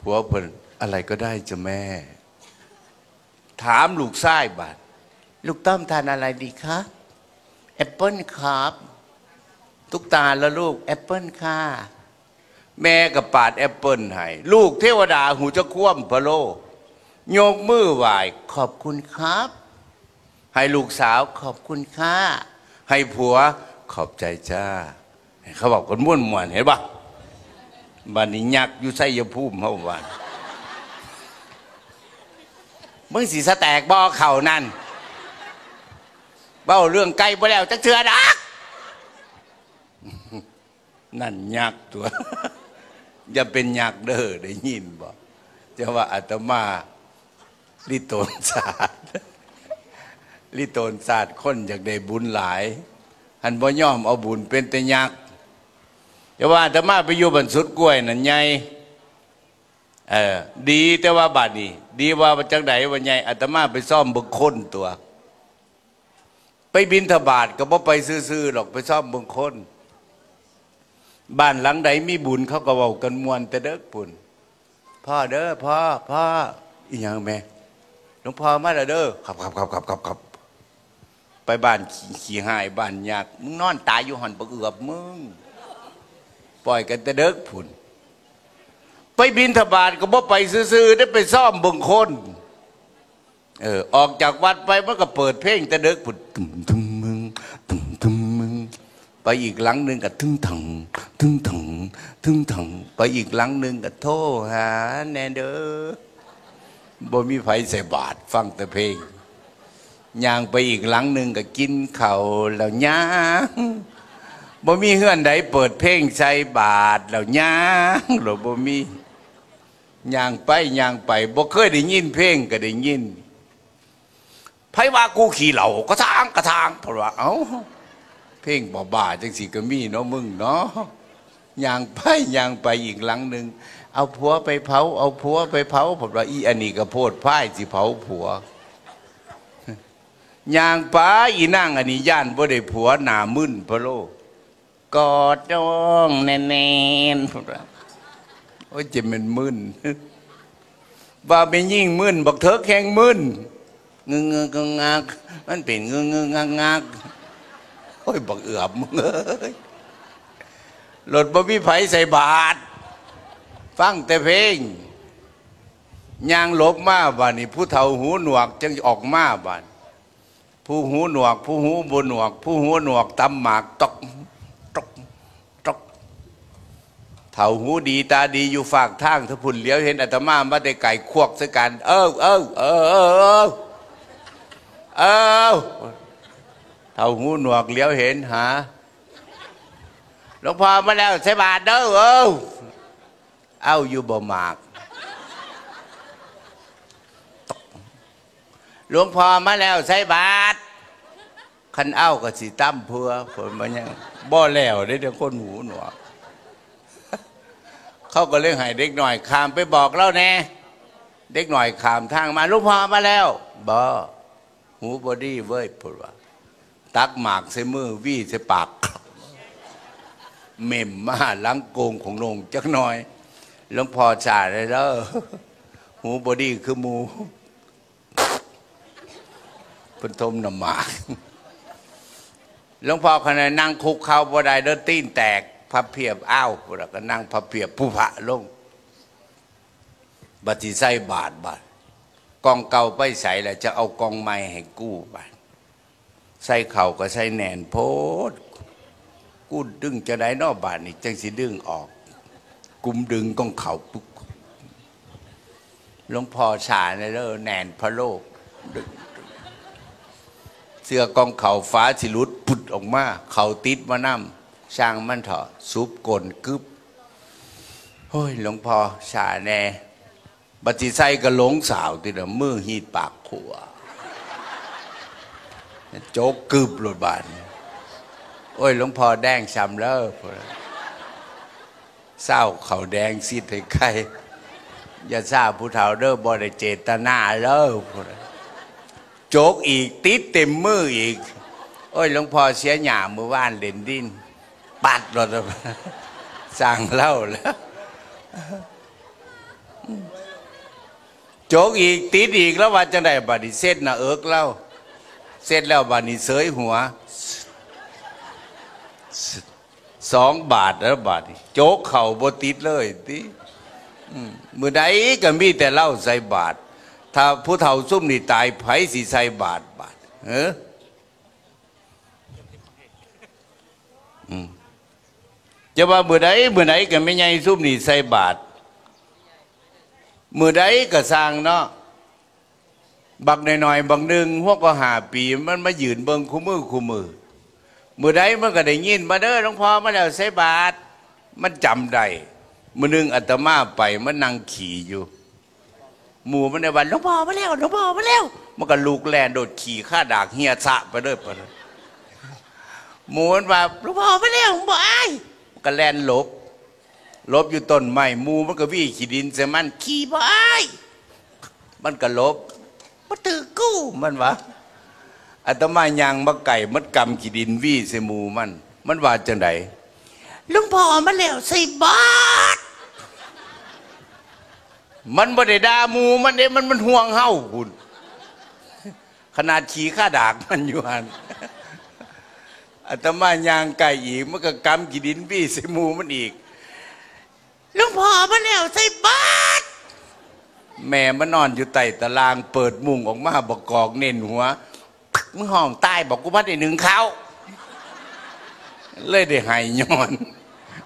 ผัวเพิ่นอะไรก็ได้จะแม่ ถามลูกชายบาดลูกต้อมทานอะไรดีคะแอปเปิลครับ ทุกตาแล้วลูกแอปเปิลค่ะ แม่กับปาดแอปเปิลให้ลูกเทวดาหูจะคว่ำพะโลโยกมือไหวขอบคุณครับ ให้ลูกสาวขอบคุณค่าให้ผัวขอบใจจ้า เขาบอกคนม่วนมวนเห็นปะบ้านนี้ยักอยู่ไสยภูมิเขาบ้านมึงสีสแตกบ่อเข่านั่นเบ้าเรื่องไกลไปแล้วจะเชื่อดักนั่นยักตัว อย่าเป็นอยักเด้อได้ยินบ่จะว่าอาตมาลิโตนศาสตร์ลิโตนศาสตร์คนอยากได้บุญหลายหันบ่ยอมเอาบุญเป็นแต่ยักษ์แต่ว่าอาตมาไปอยู่บนสุดกล้วยนั่นใหญ่เออดีแต่ว่าบาดนี้ ดีว่าจังไดว่าใหญ่อาตมาไปซ่อมเบิ่งคนตัว ไปบินทบาทก็บ่ไปซื่อๆหรอกไปซ่อมเบิ่งคน บ้านหลังใดมีบุญเขาก็เว้ากันมวนแต่เด้อปุ่นพ่อเด้อพ่อพ่ออีหยังแม่หลวงพ่อมาแล้วเด้อครับครับครับครับครับครับไปบ้านขี้ขี้หายบ้านยากมึงนอนตายอยู่หันบักเอือบมึงปล่อยกันแต่เด็กผุนไปบินทบาทก็บ่ไปซื้อๆได้ไปซ่อมเบิ่งคนเออออกจากวัดไปมันก็เปิดเพลงแต่เด็กผุนตึมตึมมึงตึมตึมมึง ไปอีกหลังหนึ่งก็ทึงถังทึงถังทึงถังไปอีกหลังหนึ่งก็โทรหาแน่เด้อบ่มีไผใส่บาทฟังแต่เพลงย่างไปอีกหลังหนึ่งก็กินเข้าแล้วย่างบ่มีเฮือนใดเปิดเพลงใส่บาทแล้วย่างหรือบ่มีย่างไปย่างไปบ่เคยได้ยินเพลงก็ได้ยินไผว่ากูขี่เหล่าก็ทางกระทางเพราะว่าเอ้า เพลงบ้าๆจังสิก็มีเนาะมึงเนาะย่างไปย่างไปอีกหลังหนึ่งเอาผัวไปเผา เอาผัวไปเผาผมว่าอีอันนี้ก็โพดพ่ายสิเผาผัวย่างไปอีนั่งอันนี้ย่านบ่ได้ผัวหนามึนพะโลกอดจ้องแน่นๆผมว่าโอ้ยจ็บมันมึนว่าเป็นยิ่งมึนบอกเธอแข็งมึนงึงงงงงักมันเป็นงึงงงงักงัก โอ้ยบอกเอือบมึงเอ้ยรถบ่มีไผใส่บาท ฟังแต่เพลงยางลบมาบานนี่ผู้เฒ่าหูหนวกจึงออกมาบานผู้หูหนวก ผู้หูบนหนวก ผู้หูหนวกตำหมากตกตกตกเฒ่าหูดีตาดีอยู่ฝากทางถ้าพุ่นเลี้ยวเห็นอาตมามาได้ไก่ควกสกัน เออเออเออเออเออ เออเฒ่าหูหนวกเลี้ยวเห็นหาหลวงพ่อมาแล้วใส่บาทเด้อเออเอาอยู่บ่มากหลวงพ่อมาแล้วใส่บาทคันเอ้าก็สิตั้มเพื่อผลมันยังบ่แล้วได้เดี๋ยวคนหูหนวกเขาก็เลยให้เด็กหน่อยขามไปบอกเล่าแน่เด็กหน่อยขามทางมาหลวงพ่อมาแล้วบ่หูบอดี้เว้ยพูดว่า ตักหมากใส่มือวี่ใส่ปาก เมมมาหลังโกงของลงจักหน่อยหลวงพ่อจ่าเลยเด้อหูบอดี้คือหมูเป็นทมน้ำหมากหลวงพ่อขณะนั่งคุกเข่าบ่ได้เดินตีนแตกพับเพียบอ้าวแล้วก็นั่งพับเพียบผู้พระลงบัติใส่บาทบาทกองเก่าไปใส่แล้วจะเอากองใหม่ให้กู้บาท ใส่เข่าก็ใส่แหนนโพดกู้ดึงจะได้นอกบาทนี่จังสิดึงออก กุมดึงกองเข่าปุ๊บหลวงพ่อชาในเด้อแหนนพระโลก เสื้อกองเข่าฟ้าสิหลุดปุดออกมา เข่าติดมานํช่างมันเถอะซุปกลนกึบโอ้ยหลวงพ่อชาแน่บัติไซก็หลงสาวติดมือหีดปากขัว โจกกึบหลดบานโอ้ยหลวงพ่อแดงช้ำแล้วเศร้าเขาแดงซีดให้ใครอย่าทราบผู้เฒ่าเด้อบ่ได้เจตนาเด้อโจกอีกติดเต็มมืออีก โอ้ยหลวงพ่อเสียหยาเมื่อวานเล่นดินปัดรถสั่งเล่าแล้ว โจกอีกติดอีกแล้วว่าจะได้บัดนี้เส้นนะเอิกเล่า เสร็จแล้วบัดนี้เสยหัวสองบาทแล้วบาทนี้โจกเข่าบติดเลยติอืมมือใดก็มีแต่เล่าใส่บาท ถ้าผู้เฒ่าซุ่มนี่ตายไผสิใส่บาทบาทเอออืมจะว่ามือใดมือใดก็ไม่ใหญ่ซุ่มนี่ใส่บาท มือใดก็สร้างเนาะ บักหน่อยๆบักหนึ่งพวกก็หาปีมันมายืนเบิงคู่มือคู่มือมือใดมันก็ได้ยินมาเด้อหลวงพ่อมาแล้วใส่บาทมันจำได้มือหนึงอาตมาไปมันนั่งขี่อยู่หมู่มันในวันหลวงพ่อมาแล้วหลวงพ่อมาแล้วมันก็ลูกแลนโดดขี่ข้าดากเฮียสะไปเลยไปเลยหมู่มันว่าหลวงพ่อมาแล้วบอกไอ้ายมันก็แลนหลบลบอยู่ต้นไม้หมูมันก็วิ่งขี่ดินใส่มันขี่บ่ไอ้ายมันก็ลบ มาถือกู้มันวะอาตมายางมาไก่มัดกำขี่ดินวี่ใส่หมู่มัน มันว่าจังไดหลวงพ่อมาแล้วใส่บาตรมันบ่ได้ด่าหมูมันเด้มันมันห่วงเฮาคุณขนาดขี่ข้าดากมันอยู่หันอาตมายางไก่อีกมันก็กำกีดินพี่ใส่หมูมันอีกหลวงพ่อมาแล้วใส่บาตร แม่มันอนอยู่ใต้ตาราง เปิดมุงออกมาบอกกอกเน้นหัวมึงห้องใต้บอกกูมาได้หนึ่งเขาเลยได้หายย้อน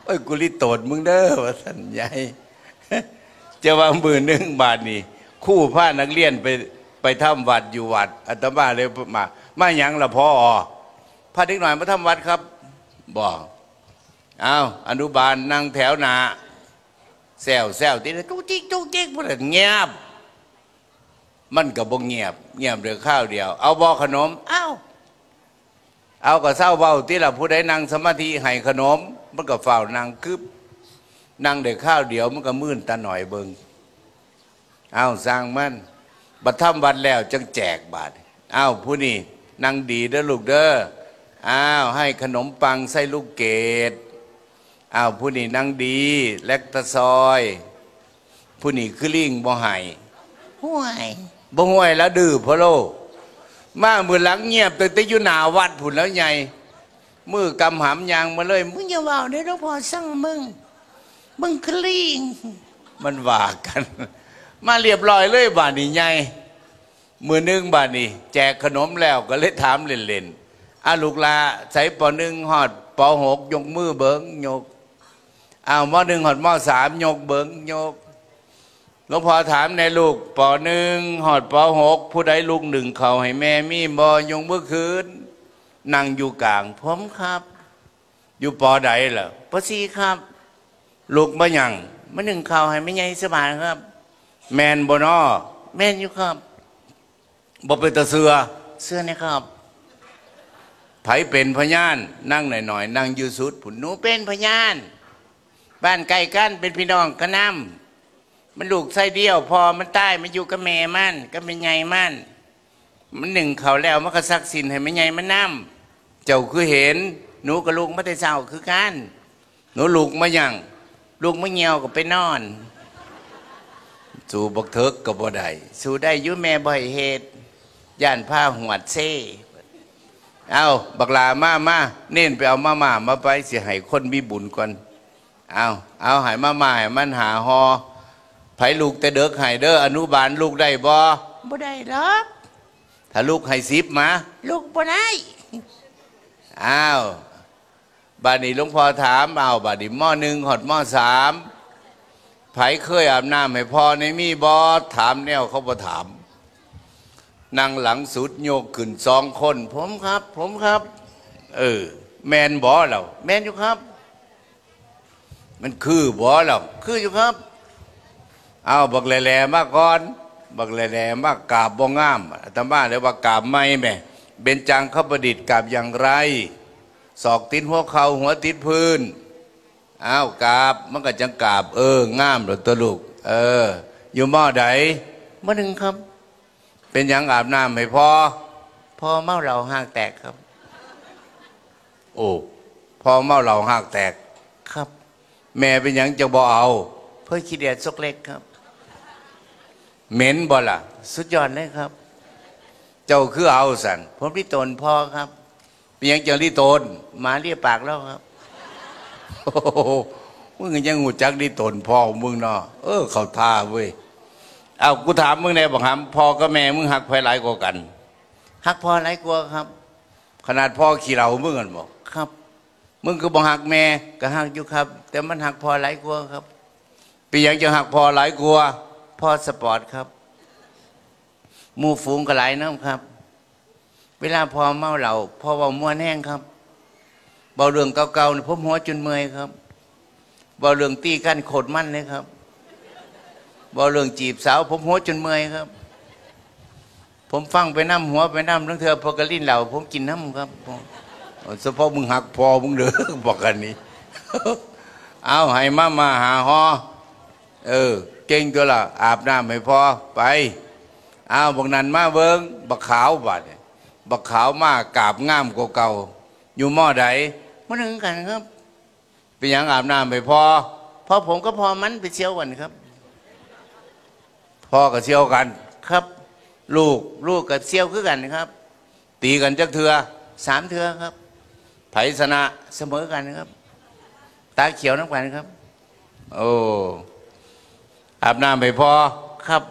โอ้ยกูรีโตดมึงเด้อว่าสันใหญ่จะว่ามือหนึ่งบาทนี่คู่ผ้านักเรียนไปไปทำวัดอยู่วัดอาตมาเลยมามาหยังละพ่อพาเด็กหน่อยมาทำวัดครับ บอกอ้าวอนุบาลนั่งแถวหนา แซวแซวทีนี้จุกจิกจุกจิกพูดเงียบ มันก็บ่เงียบ เงียบเดือข้าวเดียว เอาบอขนมอ้าวเอาก็เศร้าเบาที่เราผู้ใดนั่งสมาธิให้ขนม มันก็เฝ้านั่งคึบนั่งได้ข้าวเดียว มันก็มื่นตาหน่อยเบิงเอาสร้างมันบัดทำวัดแล้วจังแจกบาทอ้าวผู้นี่นั่งดีเด้อลูกเด้ออ้าวให้ขนมปังใส่ลูกเกด อ้าวผู้นี่นั่งดี แลกตะซอย ผู้นี่คือลิงบ่ใหายห่วยบ่ห่วยแล้วดื้อพะโลมามือหลังเงียบแต่แต่อยู่หนาวัดผุนแล้วไงมือกำหำยางมาเลย มึงอย่าว่าเด้อหลวงพ่อสั่งมึง มึงคลีงมันว่ากัน มาเรียบร้อยเลยบาดนี้ไงมือหนึงบาดนี้ แจกขนมแล้วก็เลยถามเล่นๆอาลูกลาใส่ปอหนึ่งหอดปอหกยกมือเบิงยก อ้าวมอหนึ่งหอดมอสามยกเบิงยกหลวงพ่อถามในลูกปอหนึ่งหอดปอหกผู้ใดลูกหนึ่งเขาให้แม่มีบอยงเมื่อคืนนั่งอยู่กลางผมครับ อยู่ปอใดล่ะปอสี่ครับ ลูกมาหยังมาหนึ่งเข่าให้ไม่ใหญ่สบายครับ แมนบนอแมนอยู่ครับบ่เป็นตะเสือเสื้อนี่ครับไผเป็นพยาน นั่งหน่อยๆนั่งอยู่สุดผุนหนูเป็นพยาน บ้านใกล้กันเป็นพี่น้องกันน้ำมันลูกไส้เดียว พอมันใต้มันอยู่กับแม่มันก็เป็นไงมันมันหนึ่งเขาแล้วมันก็ซักสินให้ไม่ไงมันน้ำเจ้าคือเห็น หนูกับลูกไม่ได้เศร้าคือกันหนูลูกมาอย่างลูกไม่เงียวก็ไปนอน สู่บกเทิกก็บ่ได้สู่ได้ยุ่แม่บ่อยเหตุย่านผ้าหวดเซ่เอาบักลามามาเน้นไปเอามามามาไปเสียให้คนมีบุญก่อน เอาเอาใหายมามาให้มันหาฮอไผลูกแต่เด็กให้เด้ออนุบาลลูกได้บ่บ่ได้หรอกถ้าลูกให้สิบมาลูกบ่ได้อ้าวบาดนี้หลวงพ่อถามอ้าวบาดนี้หม้อหนึ่งหอดหม้อสามไผเคยอาบน้ำให้พ่อในมีบอถามแนวเขาบ่ถามนั่งหลังสุดโยกขึ้นสองคน ผมครับ ผมครับ เออ แมนบอเราแมนอยู่ครับ มันคือบอเราคืออยู่ครับ เอาบักแหล่ๆมาก่อน บักแหล่ๆมากราบบ่งามอาตมาเรียกว่ากราบไม่แม่เบญจังขประดิษฐ์กราบอย่างไร ศอกติดหัวเข่าหัวติดพื้นอ้าวกราบมันก็จังกราบ เอองามเหรอตัวลูก เออ อยู่หม้อใดบ่หนึ่งครับ เป็นหยังอาบน้ำให้พอพอเมาเหล้าห้างแตกครับ โอ้พอเมาเหล่าหากแตกครับ แม่เป็นหยังจะบ่เอาเพื่อขี้เดียดซกเล็กครับ เหม็นบ่ล่ะ สุดยอดเลยครับ เจ้าคือเอาสันผมที่ตนพ่อครับ เป็นหยังจังรีโตนหมาเรียปากแล้วครับโอ้โหมึงยังหูจักดีตนพ่อมึงเนาะเออ เขาท่าเว้ยเอากูถามมึงแน่บอกหามพ่อกับแม่มึงหักไผหลายกว่ากันฮักพ่อไรกลัวครับ ขนาดพ่อขี้เหล่ามึงกันบอกครับ มึงก็บอกหักแม่ก็ฮักอยู่ครับ แต่มันฮักพ่อไรกลัวครับป็นหยังจะหักพอหลายกว่าพ่อสปอร์ตครับ มู่ฝูงก็หลายน้ำครับ เวลาพอเมาเหล้าพ่อเบาม้วนแห้งครับเบาเรื่องเก่าๆนี่ผมหัวจนเมื่อยครับเบาเรื่องตีกันโคตรมั่นเลยครับเบาเรื่องจีบสาว ผมหัวจนเมื่อยครับ ผมฟังไปน้ำหัวไปน้ำเรื่องเธอพอกระลินเหล่าผมกินน้ำครับผม เฉพาะมึงหักพ่อมึงเด้อบอกกันนี้ เอาให้มามาหาฮอเออ เก่งตัวละอาบน้ำให้พอไป เอาบักนันมาเบิงบักขาวบาดเนี่ยบักขาวมากกราบงามกว่าเก่า อยู่หม้อใดมันหนึ่งกันครับเป็นหยังอาบน้ำให้พอพอผมก็พอมันไปเชี่ยวกันครับพ่อกับเชี่ยวกันครับ ลูกลูกกับเชี่ยวคือกันครับ ตีกันจักเถือสามเทือครับไผชนะเสมอกันครับ ตาเขียวน้ำกันครับ โอ้อาบน้ำให้พอครับ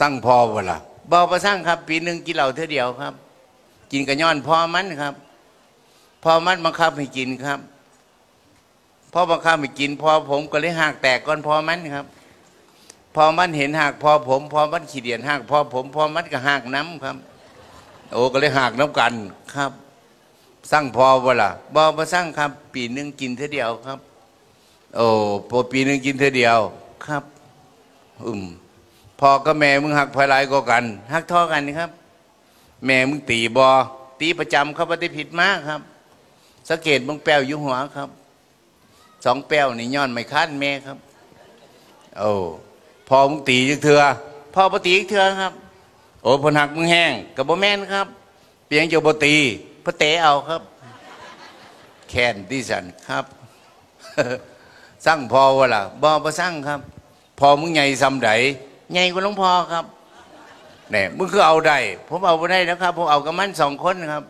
สั่งพอเวละบอประสร้างครับ ปีหนึ่งกินเหล้าเท่าเดียวครับ กินกระย้อนพอมันครับ พอมันบังคับให้กินครับพอบังคับให้กินพอผมก็เลยหักแตกก่อนพอมันครับ พอมันเห็นหักพอผม พอมันขี้เดียนหักพอผม พอมันก็หักน้ำครับ โอ้ก็เลยหักน้ำกันครับสั่งพอเวละบอประสร้างครับ ปีหนึ่งกินเท่าเดียวครับ โอ้พอปีหนึงกินเท่อเดียวครับ อืมพอกับแม่มึงหักภายหลายก็กันหักท่อกันครับ แม่มึงตีบอตีประจำครับว่าได้ผิดมากครับสังเกตเบางแป้วอยู่หัวครับสองแป้วนี่ย้อนไม่ค้านแม่ครับ โอ้พอมึงตีจักเถือพอปฏิอีกเทือครับ โอ้พนหักมึงแห้งกับโบแมนครับ เปียงเจ้าบตีพระเตะเอาครับ แคนที่สันครับสั่งพอเวละบอประสั่งครับ พอมึงใหญ่ซำใดใหญ่กว่าหลวงพ่อครับแน่มึงคือเอาได้ผมเอาไปได้แล้วครับ ผมเอากับมันสองคนครับ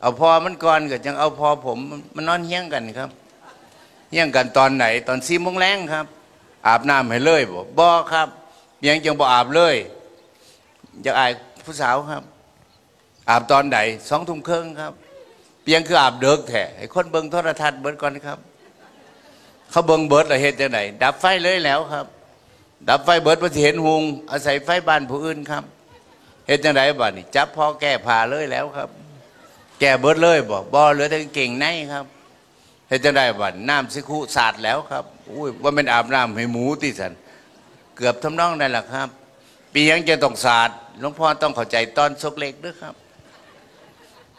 เอาพอมันก่อนก็จังเอาพอผมมันนอนเฮี้ยงกันครับเฮี้ยงกันตอนไหน ตอนสี่โมงแรงครับ อาบน้ำให้เลยบ่บอครับเปียงจังบ่อาบเลย จะอายผู้สาวครับ อาบตอนไหนสองทุ่มครึ่งครับเปียงคืออาบเด็กแท้ไอ้คนเบิงโทรทัศน์เบิดก่อนครับ เขาเบิงเบิดแล้วเฮ็ดจังไดดับไฟเลยแล้วครับ ดับไฟเบิดบ่สิเห็นหุงอาศัยไฟบ้านผู้อื่นครับเฮ็ดจังไดบัดนี้จับพอแก้ผ่าเลยแล้วครับ แก่เบิดเลยบ่บอเหลือแต่เก่งในครับเฮ็ดจังไดบัดน้ำสิคุสาดแล้วครับอุ้ยว่าแม่นอาบน้ำให้หมูติสันเกือบทำนองนั่นแหละครับ ปียังจะต้องสตร์หลวงพ่อต้องเข้าใจตอนซกเล็กด้วยครับ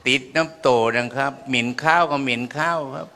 ติดน้ำโตนะครับ หมิ่นข้าวก็หมิ่นข้าวครับ